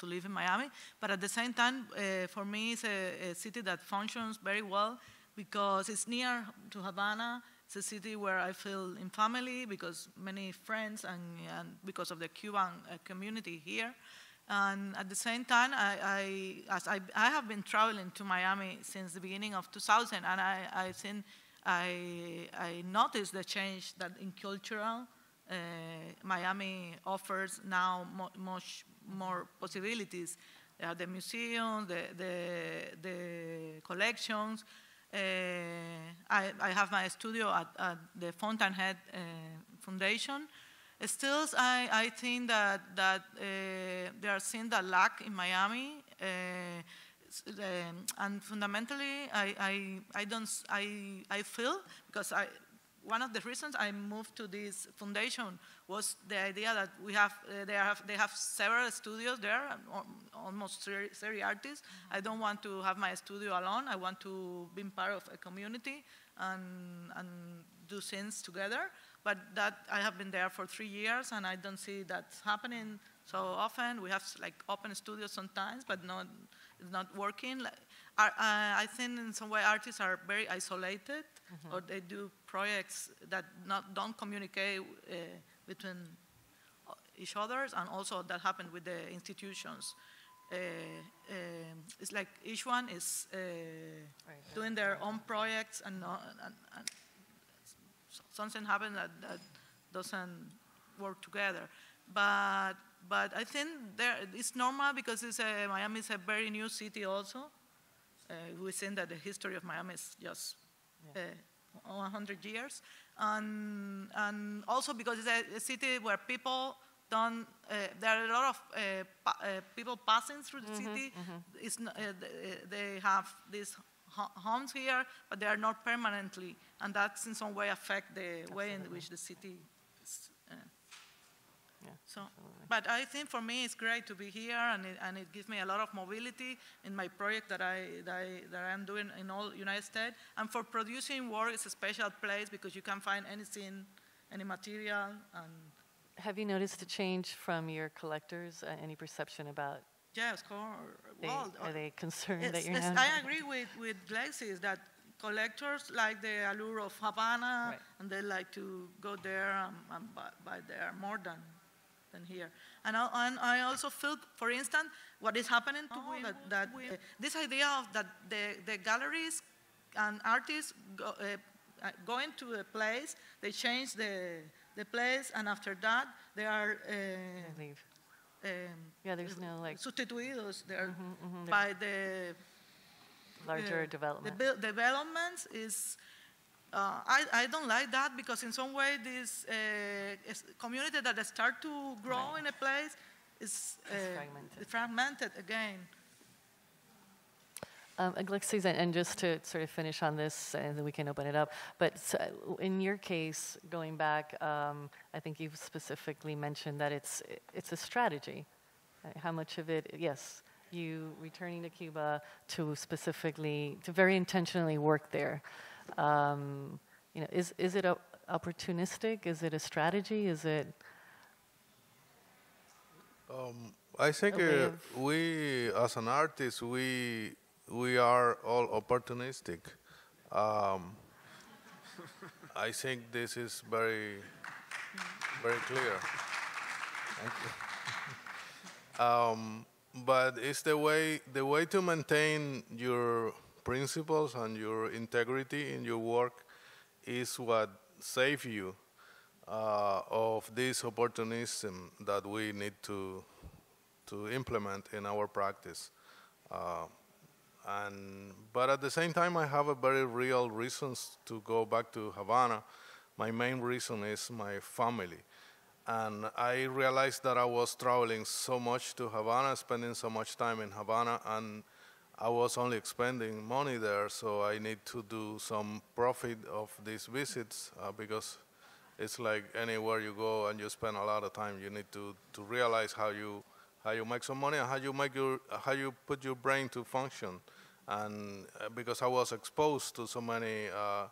to live in Miami, but at the same time, uh, for me, it's a, a, city that functions very well because it's near to Havana. It's a city where I feel in family because many friends and, and because of the Cuban uh, community here. And at the same time, I, I, as I, I have been traveling to Miami since the beginning of 2000, and I, I think I, I noticed the change that in cultural, uh, Miami offers now mo much more possibilities. There are the museums, the, the, the collections. Uh, I, I, have my studio at, at the Fountainhead uh, Foundation. Still, I, I think that, that uh, there are things that lack in Miami. Uh, um, and fundamentally, I, I, I don't, I, I feel, because I, one of the reasons I moved to this foundation was the idea that we have, uh, they, have they have several studios there, almost 30 artists. I don't want to have my studio alone. I want to be part of a community and, and do things together. But that I have been there for three years, and I don't see that happening so often. We have like open studios sometimes, but not it's not working. Like, uh, I think in some way artists are very isolated, mm -hmm. or they do projects that not, don't communicate uh, between each others, and also that happened with the institutions. Uh, uh, it's like each one is uh, right. doing their own projects, and, and, and something happens that, that doesn't work together. But but I think there, it's normal because it's a, Miami is a very new city also. Uh, we think that the history of Miami is just yeah. uh, 100 years. And, and also because it's a, a city where people don't, uh, there are a lot of uh, pa uh, people passing through the mm -hmm, city. Mm -hmm. It's, they have these homes here, but they are not permanently. And that's in some way affect the Absolutely. way in which the city yeah, so, but I think for me it's great to be here, and it, and it gives me a lot of mobility in my project that I, that I that I'm doing in all United States. And for producing work, it's a special place because you can find anything, any material. And have you noticed a change from your collectors? Uh, any perception about? Yes, of. They, well, are they concerned that you're not? I (laughs) agree with with Lexi that collectors like the allure of Havana, right. and they like to go there and, and buy, buy there more than than here. And I, and I also feel, for instance, what is happening to oh, that, that uh, this idea of that the, the galleries and artists go, uh, uh, going to a place, they change the, the place, and after that, they are uh, leave. Um, Yeah, there's no like sustituidos there are mhm, by the larger uh, development. The developments is, uh, I, I don't like that because in some way this uh, community that start to grow in a place is uh, fragmented. fragmented again. Um, Alexis, and- and just to sort of finish on this, and then we can open it up. But so, in your case, going back, um, I think you've specifically mentioned that it's it's a strategy. How much of it? Yes, you returning to Cuba to specifically to very intentionally work there. Um, you know, is is it a, opportunistic? Is it a strategy? Is it I think uh, we, as an artist, we we are all opportunistic. Um, I think this is very very clear. Um, but it's the way the way to maintain your principles and your integrity in your work is what save you uh, of this opportunism that we need to to implement in our practice. Uh, and but at the same time, I have a very real reasons to go back to Havana. My main reason is my family, and I realized that I was traveling so much to Havana, spending so much time in Havana, and I was only spending money there. So I need to do some profit of these visits uh, because it's like anywhere you go and you spend a lot of time, you need to, to realize how you how you make some money and how you make your how you put your brain to function. And uh, because I was exposed to so many uh,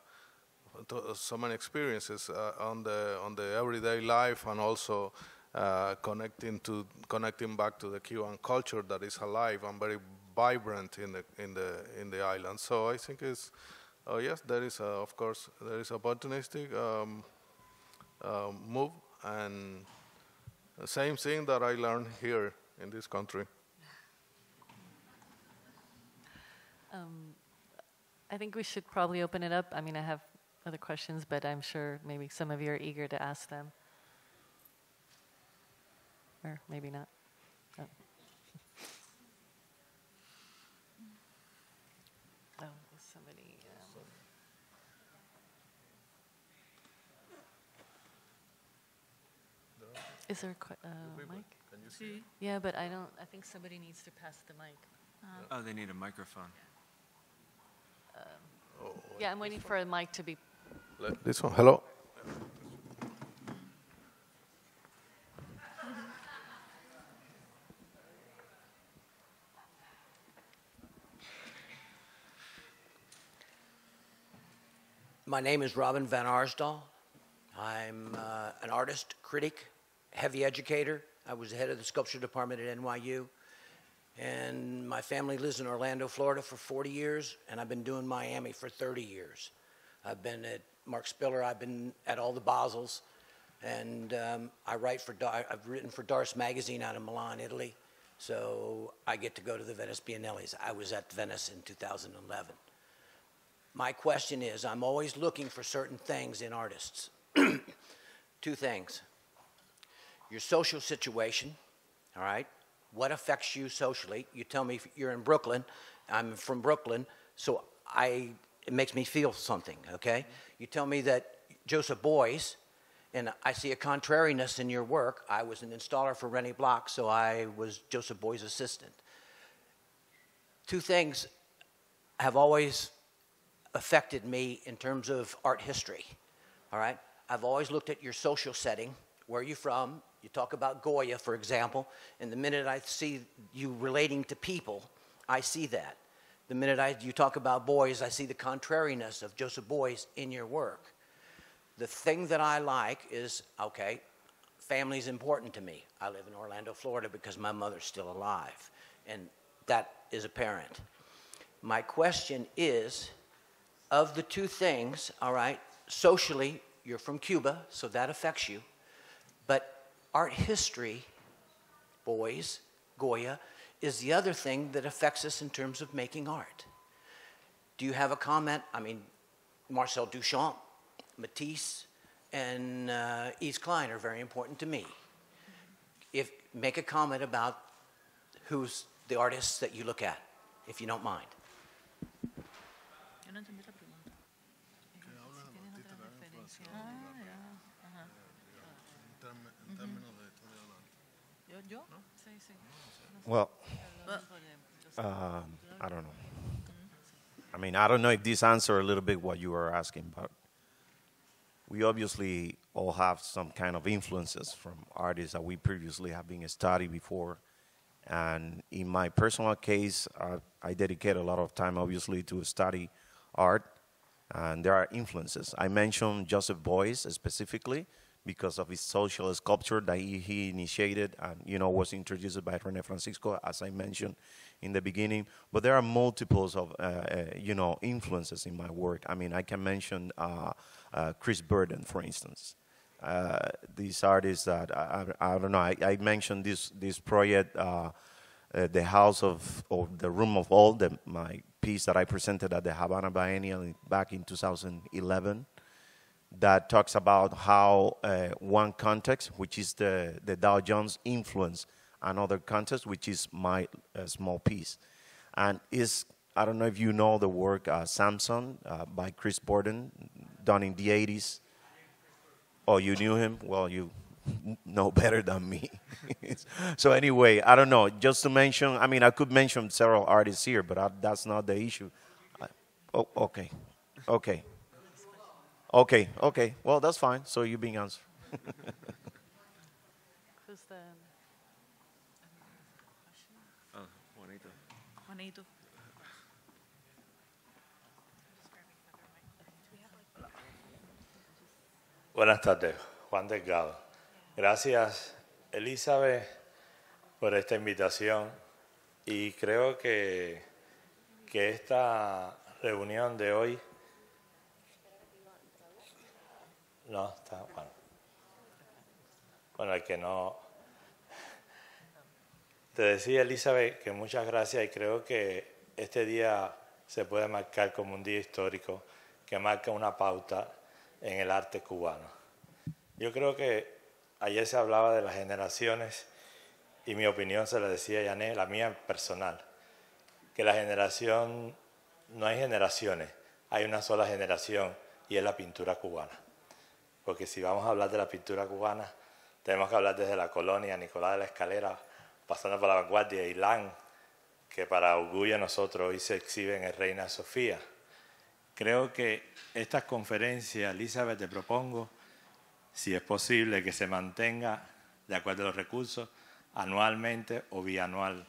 to so many experiences uh, on the on the everyday life and also uh, connecting to connecting back to the Cuban culture that is alive and very vibrant in the in the in the island. So I think it's oh yes, there is a, of course there is opportunistic. Um, uh, move and same thing that I learned here in this country. Um, I think we should probably open it up. I mean, I have other questions, but I'm sure maybe some of you are eager to ask them. Or maybe not. Oh. Oh, somebody. Um, is there a que- uh, mic? See? Yeah, but I don't. I think somebody needs to pass the mic. Oh, they need a microphone. Yeah, I'm waiting for a mic to be. This one, hello. My name is Robin Van Arsdal. I'm uh, an artist, critic, heavy educator. I was the head of the sculpture department at NYU. And my family lives in Orlando, Florida for 40 years, and I've been doing Miami for 30 years. I've been at Mark Spiller, I've been at all the Basels, and um, I write for, I've written for Dars Magazine out of Milan, Italy. So I get to go to the Venice Biennales. I was at Venice in 2011 my question is I'm always looking for certain things in artists. (clears throat) Two things your social situation, all right? What affects you socially? You tell me you're in Brooklyn, I'm from Brooklyn, so I, it makes me feel something, okay? You tell me that Joseph Beuys, and I see a contrariness in your work. I was an installer for René Block, so I was Joseph Beuys' assistant. Two things have always affected me in terms of art history. All right? I've always looked at your social setting. Where are you from? You talk about Goya, for example, and the minute I see you relating to people, I see that. The minute I, you talk about Beuys, I see the contrariness of Joseph Beuys in your work. The thing that I like is okay, family's important to me. I live in Orlando, Florida because my mother's still alive, and that is apparent. My question is of the two things, all right, socially, you're from Cuba, so that affects you. But art history, Beuys, Goya, is the other thing that affects us in terms of making art. Do you have a comment? I mean, Marcel Duchamp, Matisse, and uh, Yves Klein are very important to me. If make a comment about who's the artists that you look at, if you don't mind. Yo, yo. Sí, sí. Well, um, I don't know. I mean, I don't know if this answer a little bit what you were asking, but we obviously all have some kind of influences from artists that we previously have been studied before. And in my personal case, uh, I dedicate a lot of time, obviously, to study art, and there are influences. I mentioned Joseph Beuys specifically because of his social sculpture that he, he initiated and you know was introduced by Rene Francisco, as I mentioned in the beginning. But there are multiples of uh, uh, you know influences in my work. I mean, I can mention uh, uh Chris Burden, for instance. Uh, these artists that I, I, I don't know. I, I, mentioned this this project, uh, the House of or the Room of All, the, my piece that I presented at the Havana Biennial back in 2011 that talks about how uh, one context, which is the, the Dow Jones influence another context, which is my uh, small piece. And is, I don't know if you know the work uh, Samson uh, by Chris Burden, done in the 80s. Oh, you knew him? Well, you (laughs) know better than me. (laughs) so anyway, I don't know. Just to mention, I mean, I could mention several artists here, but I, that's not the issue. oh, okay, okay. Okay, okay. Well, that's fine. So you're being answered. Who's the Juanito. Juanito. Buenas tardes, Juan Delgado. Gracias, Elizabeth, por esta invitación y creo que, que esta reunión de hoy No, está bueno. Bueno, el que no. Te decía, Elizabeth, que muchas gracias y creo que este día se puede marcar como un día histórico que marca una pauta en el arte cubano. Yo creo que ayer se hablaba de las generaciones y mi opinión se la decía Yané, la mía personal, que la generación, no hay generaciones, hay una sola generación y es la pintura cubana porque si vamos a hablar de la pintura cubana, tenemos que hablar desde la colonia, Nicolás de la Escalera, pasando por la vanguardia, Ilán, que para orgullo nosotros hoy se exhibe en el Reina Sofía. Creo que estas conferencias, Elizabeth, te propongo, si es posible, que se mantenga, de acuerdo a los recursos, anualmente o bianual.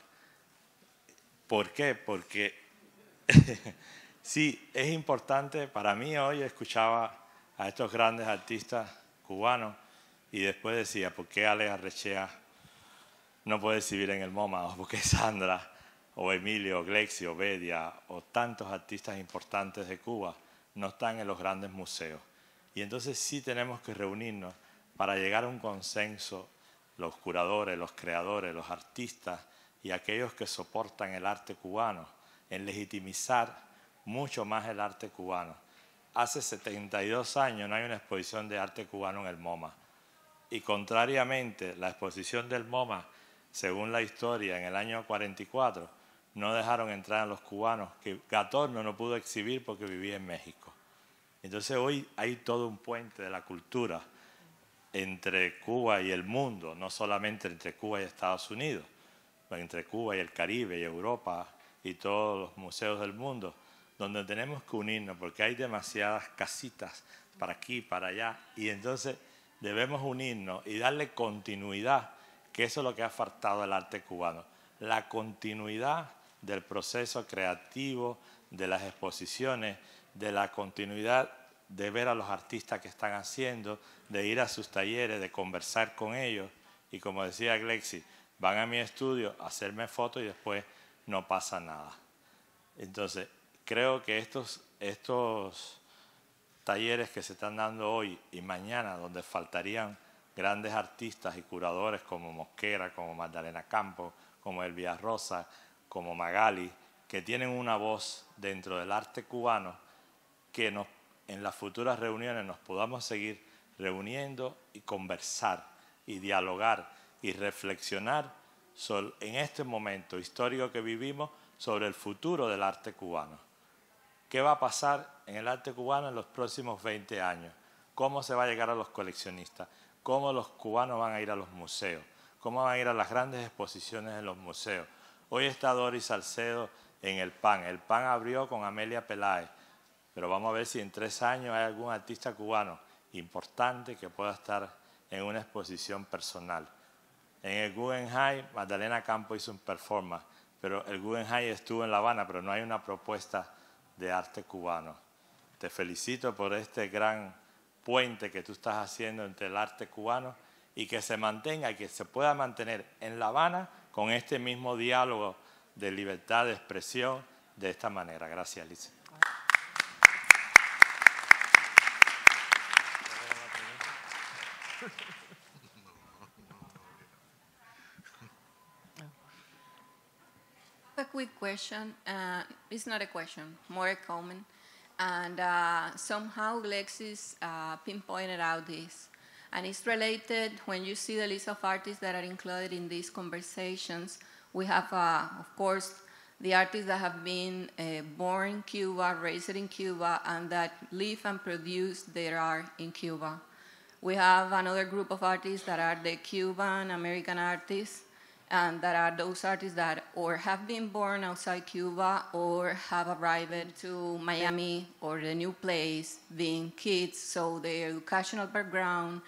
¿Por qué? Porque (laughs) sí, es importante, para mí hoy escuchaba a estos grandes artistas cubanos y después decía, ¿por qué Ale Arrechea no puede exhibir en el MoMA? ¿O por qué Sandra, o Emilio, o Glexi, o Bedia, o tantos artistas importantes de Cuba no están en los grandes museos? Y entonces sí tenemos que reunirnos para llegar a un consenso, los curadores, los creadores, los artistas y aquellos que soportan el arte cubano, en legitimizar mucho más el arte cubano hace 72 años no hay una exposición de arte cubano en el MoMA. Y contrariamente, la exposición del MoMA, según la historia, en el año 44, no dejaron entrar a los cubanos, que Gatorno no pudo exhibir porque vivía en México. Entonces hoy hay todo un puente de la cultura entre Cuba y el mundo, no solamente entre Cuba y Estados Unidos, sino entre Cuba y el Caribe y Europa y todos los museos del mundo donde tenemos que unirnos, porque hay demasiadas casitas para aquí, para allá, y entonces debemos unirnos y darle continuidad, que eso es lo que ha faltado al arte cubano, la continuidad del proceso creativo, de las exposiciones, de la continuidad de ver a los artistas que están haciendo, de ir a sus talleres, de conversar con ellos, y como decía Glexi, van a mi estudio a hacerme fotos y después no pasa nada. Entonces, creo que estos, estos talleres que se están dando hoy y mañana, donde faltarían grandes artistas y curadores como Mosquera, como Magdalena Campos, como Elvia Rosa, como Magali, que tienen una voz dentro del arte cubano, que en las futuras reuniones nos podamos seguir reuniendo y conversar y dialogar y reflexionar en este momento histórico que vivimos sobre el futuro del arte cubano. ¿Qué va a pasar en el arte cubano en los próximos 20 años? ¿Cómo se va a llegar a los coleccionistas? ¿Cómo los cubanos van a ir a los museos? ¿Cómo van a ir a las grandes exposiciones en los museos? Hoy está Doris Salcedo en el PAN. El PAN abrió con Amelia Peláez, pero vamos a ver si en tres años hay algún artista cubano importante que pueda estar en una exposición personal. En el Guggenheim, Magdalena Campo hizo un performance, pero el Guggenheim estuvo en La Habana, pero no hay una propuesta de arte cubano. Te felicito por este gran puente que tú estás haciendo entre el arte cubano y que se mantenga y que se pueda mantener en La Habana con este mismo diálogo de libertad de expresión de esta manera. Gracias, Alicia. Quick question. Uh, it's not a question, more a comment. And uh, somehow Lexis uh, pinpointed out this. And it's related when you see the list of artists that are included in these conversations. We have, uh, of course, the artists that have been uh, born in Cuba, raised in Cuba, and that live and produce their art in Cuba. We have another group of artists that are the Cuban American artists, and that are those artists that or have been born outside Cuba or have arrived to Miami or the new place, being kids, so their educational background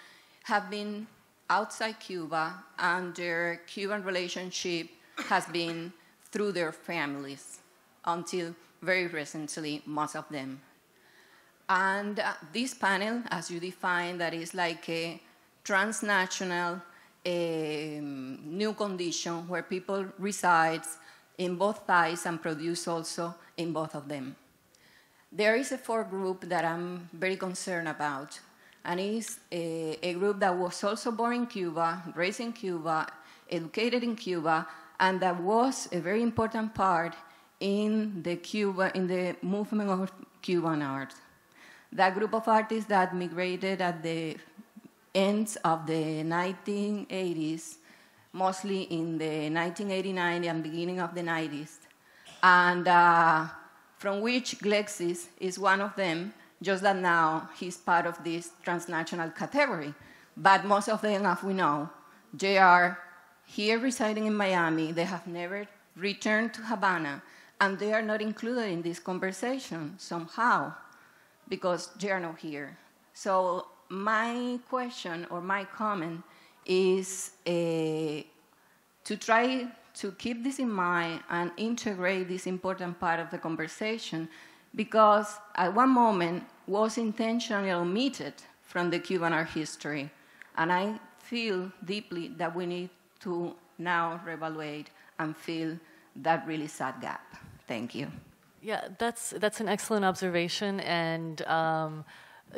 have been outside Cuba, and their Cuban relationship has been through their families until very recently, most of them. And uh, this panel, as you define, that is like a transnational a new condition where people reside in both sides and produce also in both of them. There is a fourth group that I'm very concerned about, and it's a, a group that was also born in Cuba, raised in Cuba, educated in Cuba, and that was a very important part in the Cuba in the movement of Cuban art. That group of artists that migrated at the ends of the 1980s, mostly in the 1989 and beginning of the 90s, and uh, from which Glexis is one of them, just that now he's part of this transnational category. But most of them, as we know, they are here residing in Miami, they have never returned to Havana, and they are not included in this conversation somehow because they are not here. So my question or my comment is uh, to try to keep this in mind and integrate this important part of the conversation because at one moment was intentionally omitted from the Cuban art history. And I feel deeply that we need to now reevaluate and fill that really sad gap. Thank you. Yeah, that's, that's an excellent observation. And um,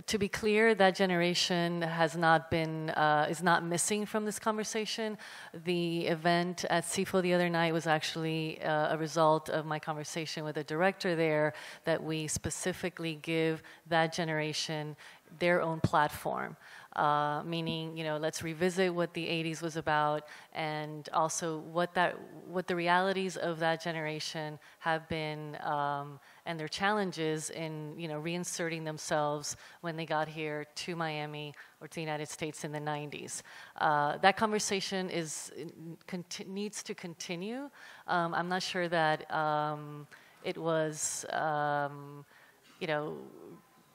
to be clear, that generation has not been uh, is not missing from this conversation. The event at CIFO the other night was actually uh, a result of my conversation with the director there. That we specifically give that generation their own platform uh, meaning you know let's revisit what the 80s was about and also what that what the realities of that generation have been um, and their challenges in you know reinserting themselves when they got here to Miami or to the United States in the 90s. Uh, that conversation is conti- needs to continue. Um, I'm not sure that um, it was um, you know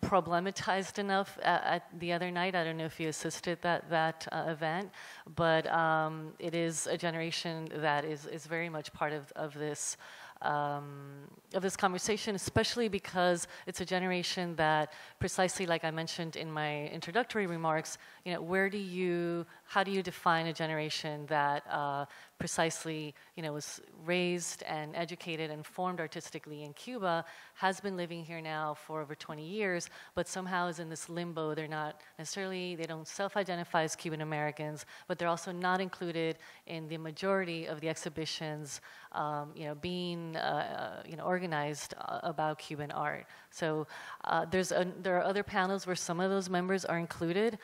problematized enough at, at, the other night. I don't know if you assisted that that uh, event, but um, it is a generation that is is very much part of of this um, of this conversation, especially because it's a generation that, precisely like I mentioned in my introductory remarks, you know, where do you, how do you define a generation that uh, precisely, you know, was raised and educated and formed artistically in Cuba, has been living here now for over 20 years, but somehow is in this limbo. They're not necessarily, they don't self-identify as Cuban Americans, but they're also not included in the majority of the exhibitions, um, you know, being uh, you know, organized uh, about Cuban art. So uh, there's a, there are other panels where some of those members are included.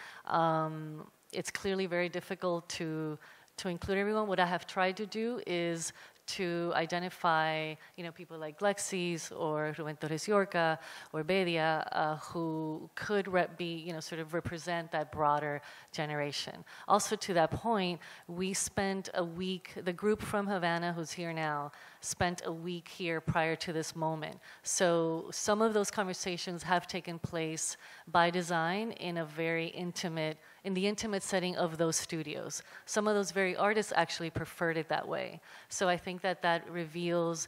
Um, it's clearly very difficult to to include everyone. What I have tried to do is to identify, you know, people like Lexis or Ruben Torres Llorca or Bedia, uh, who could be, you know, sort of represent that broader generation. Also, to that point, we spent a week, the group from Havana, who's here now, spent a week here prior to this moment. So some of those conversations have taken place by design in a very intimate in the intimate setting of those studios. Some of those very artists actually preferred it that way. So I think that that reveals,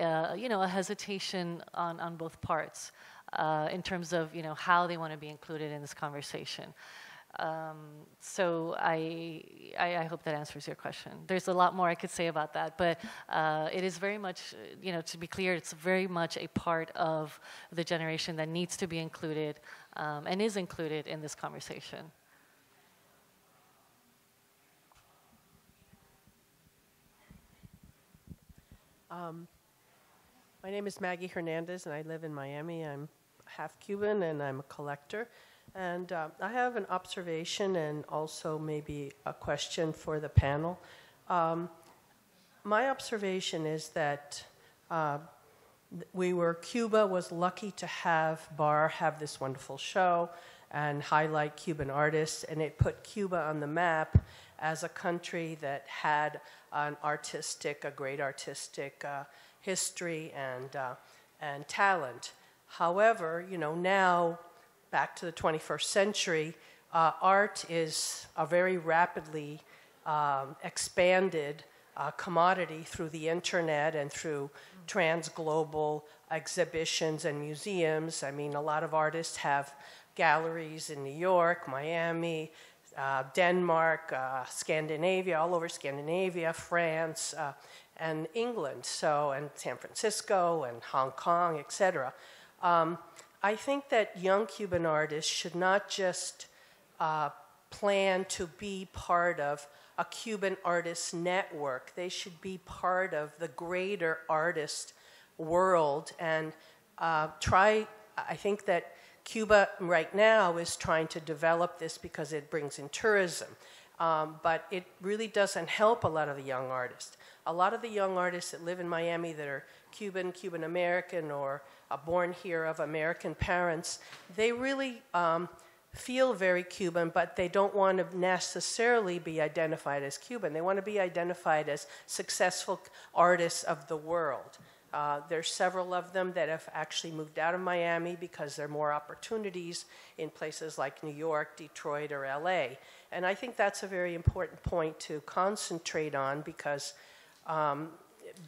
uh, you know, a hesitation on, on both parts uh, in terms of, you know, how they want to be included in this conversation. Um, so I, I, I, hope that answers your question. There's a lot more I could say about that, but uh, it is very much, you know, to be clear, it's very much a part of the generation that needs to be included um, and is included in this conversation. Um, my name is Maggie Hernandez, and I live in Miami. I'm half Cuban, and I'm a collector. And uh, I have an observation and also maybe a question for the panel. Um, my observation is that uh, we were, Cuba was lucky to have Barr have this wonderful show and highlight Cuban artists, and it put Cuba on the map as a country that had an artistic, a great artistic uh, history and, uh, and talent. However, you know, now back to the 21st century, uh, art is a very rapidly um, expanded uh, commodity through the internet and through transglobal exhibitions and museums. I mean, a lot of artists have galleries in New York, Miami, uh, Denmark, uh, Scandinavia, all over Scandinavia, France, uh, and England, so and San Francisco and Hong Kong, etc. Um, I think that young Cuban artists should not just uh, plan to be part of a Cuban artist network. They should be part of the greater artist world and uh, try. I think that Cuba right now is trying to develop this because it brings in tourism. Um, but it really doesn't help a lot of the young artists. A lot of the young artists that live in Miami that are Cuban, Cuban American, or born here of American parents, they really um, feel very Cuban, but they don't want to necessarily be identified as Cuban. They want to be identified as successful artists of the world. Uh, there's several of them that have actually moved out of Miami because there are more opportunities in places like New York, Detroit, or LA. And I think that's a very important point to concentrate on because um,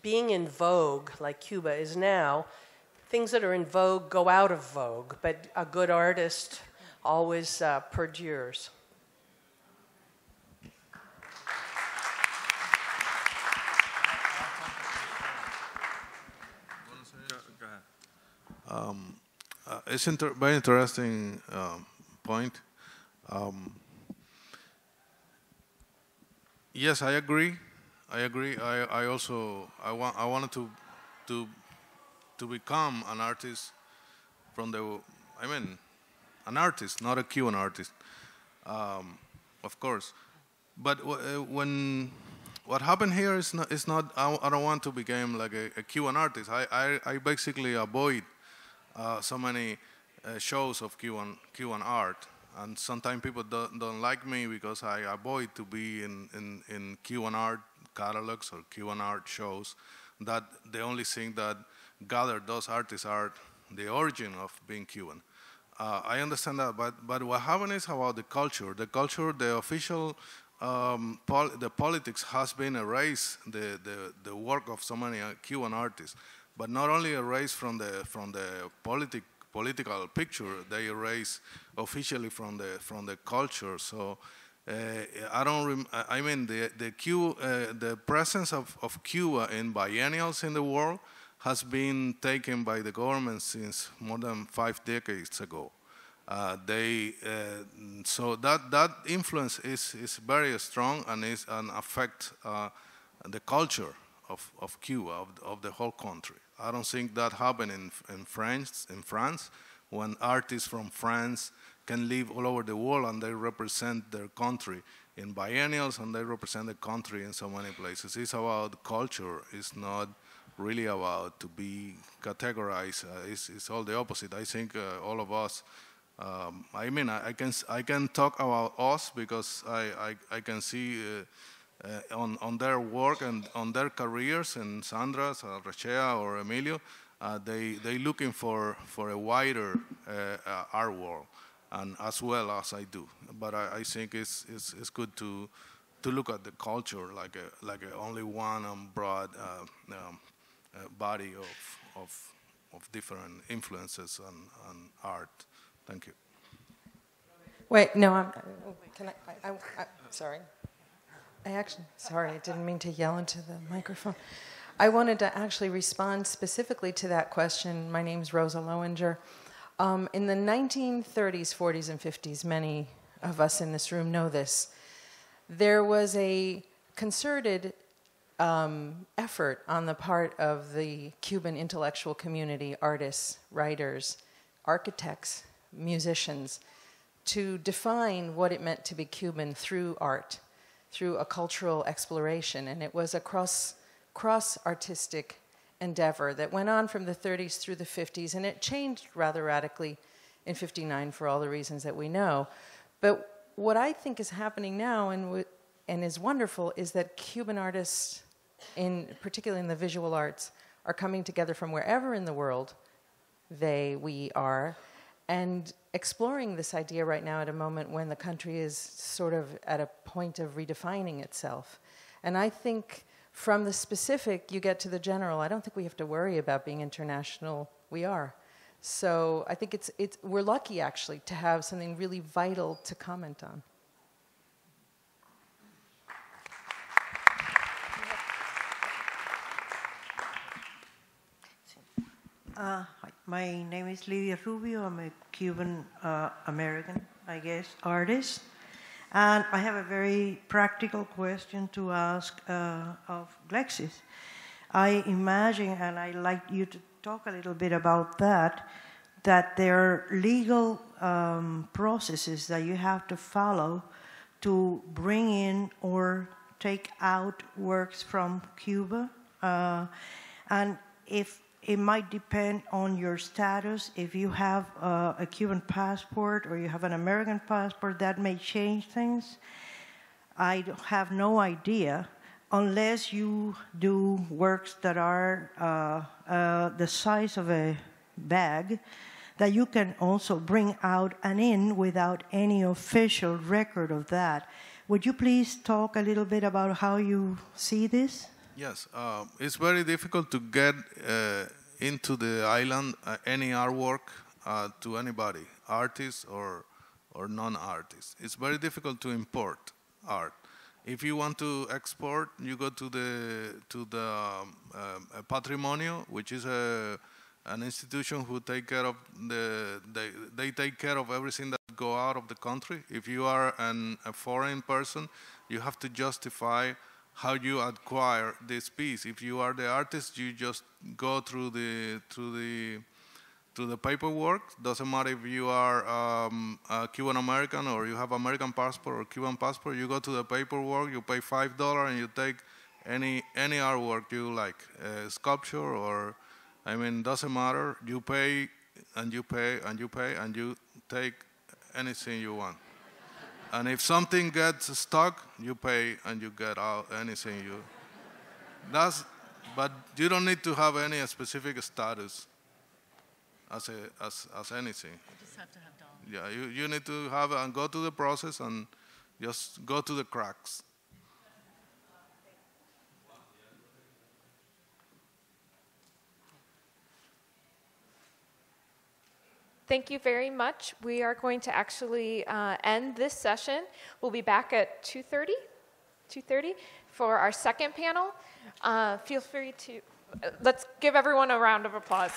being in vogue, like Cuba is now, things that are in vogue go out of vogue, but a good artist always uh, perdures. Um, uh, it's inter very interesting um, point. Um, yes, I agree. I agree. I, I also I want I wanted to to to become an artist from the I mean an artist, not a Cuban artist, um, of course. But uh, when what happened here is not, is not I, I don't want to become like a, a Cuban artist. I, I, I basically avoid uh, so many uh, shows of Cuban, Cuban art. And sometimes people don't, don't like me because I avoid to be in, in, in Cuban art catalogs or Cuban art shows. That the only thing that gather those artists are the origin of being Cuban. Uh, I understand that, but, but what happened is about the culture. The culture, the official, um, pol the politics has been erased, the, the, the work of so many uh, Cuban artists but not only erase from the from the politic political picture, they erase officially from the from the culture. So. Uh, I don't. I mean, the the, uh, the presence of, of Cuba in biennials in the world has been taken by the government since more than five decades ago. Uh, they uh, so that that influence is is very strong and is and affect uh, the culture of, of Cuba, of, of the whole country. I don't think that happened in, in France, in France, when artists from France can live all over the world and they represent their country in biennials and they represent the country in so many places. It's about culture. It's not really about to be categorized. Uh, it's, it's, all the opposite. I think uh, all of us. Um, I mean, I, I, can I can talk about us because I I, I can see. Uh, uh, on, on their work and on their careers, and Sandra's, uh, Rechea or Emilio, uh, they they looking for for a wider uh, art world, and as well as I do. But I, I think it's, it's it's good to to look at the culture like a like a only one broad um, body of, of, of different influences on, on art. Thank you. Wait, no, I'm, can I, I, I, I, sorry. I actually, sorry, I didn't mean to yell into the microphone. I wanted to actually respond specifically to that question. My name is Rosa Lowinger. Um, in the 1930s, 40s, and 50s, many of us in this room know this, there was a concerted um, effort on the part of the Cuban intellectual community, artists, writers, architects, musicians, to define what it meant to be Cuban through art, through a cultural exploration. And it was a cross, cross artistic endeavor that went on from the 30s through the 50s, and it changed rather radically in 59 for all the reasons that we know. But what I think is happening now and, and is wonderful is that Cuban artists in particularly in the visual arts, are coming together from wherever in the world they, we are, and exploring this idea right now at a moment when the country is sort of at a point of redefining itself. And I think from the specific, you get to the general. I don't think we have to worry about being international. We are. So I think it's, it's, we're lucky actually to have something really vital to comment on. Uh, my name is Lydia Rubio. I'm a Cuban uh, American, I guess, artist. And I have a very practical question to ask uh, of Glexis. I imagine, and I'd like you to talk a little bit about that, that there are legal um, processes that you have to follow to bring in or take out works from Cuba. Uh, and if it might depend on your status. If you have uh, a Cuban passport or you have an American passport, that may change things. I have no idea unless you do works that are uh, uh, the size of a bag that you can also bring out and in without any official record of that. Would you please talk a little bit about how you see this? Yes, uh, it's very difficult to get uh, into the island uh, any artwork uh, to anybody, artist or, or non-artist. It's very difficult to import art. If you want to export, you go to the to the um, uh, Patrimonio, which is a an institution who take care of the they, they take care of everything that go out of the country. If you are an, a foreign person, you have to justify how you acquire this piece. If you are the artist, you just go through the through the through the paperwork. Doesn't matter if you are um, Cuban American or you have American passport or Cuban passport. You go to the paperwork. You pay five dollar and you take any any artwork you like, uh, sculpture or I mean doesn't matter. You pay and you pay and you pay and you take anything you want. And if something gets stuck, you pay and you get out anything you. That's, but you don't need to have any specific status as, a, as, as anything. You just have to have dollars. Yeah, you, you need to have and go to the process and just go to the cracks. Thank you very much. We are going to actually uh, end this session. We'll be back at 2.30, 2.30 for our second panel. Uh, feel free to, uh, let's give everyone a round of applause.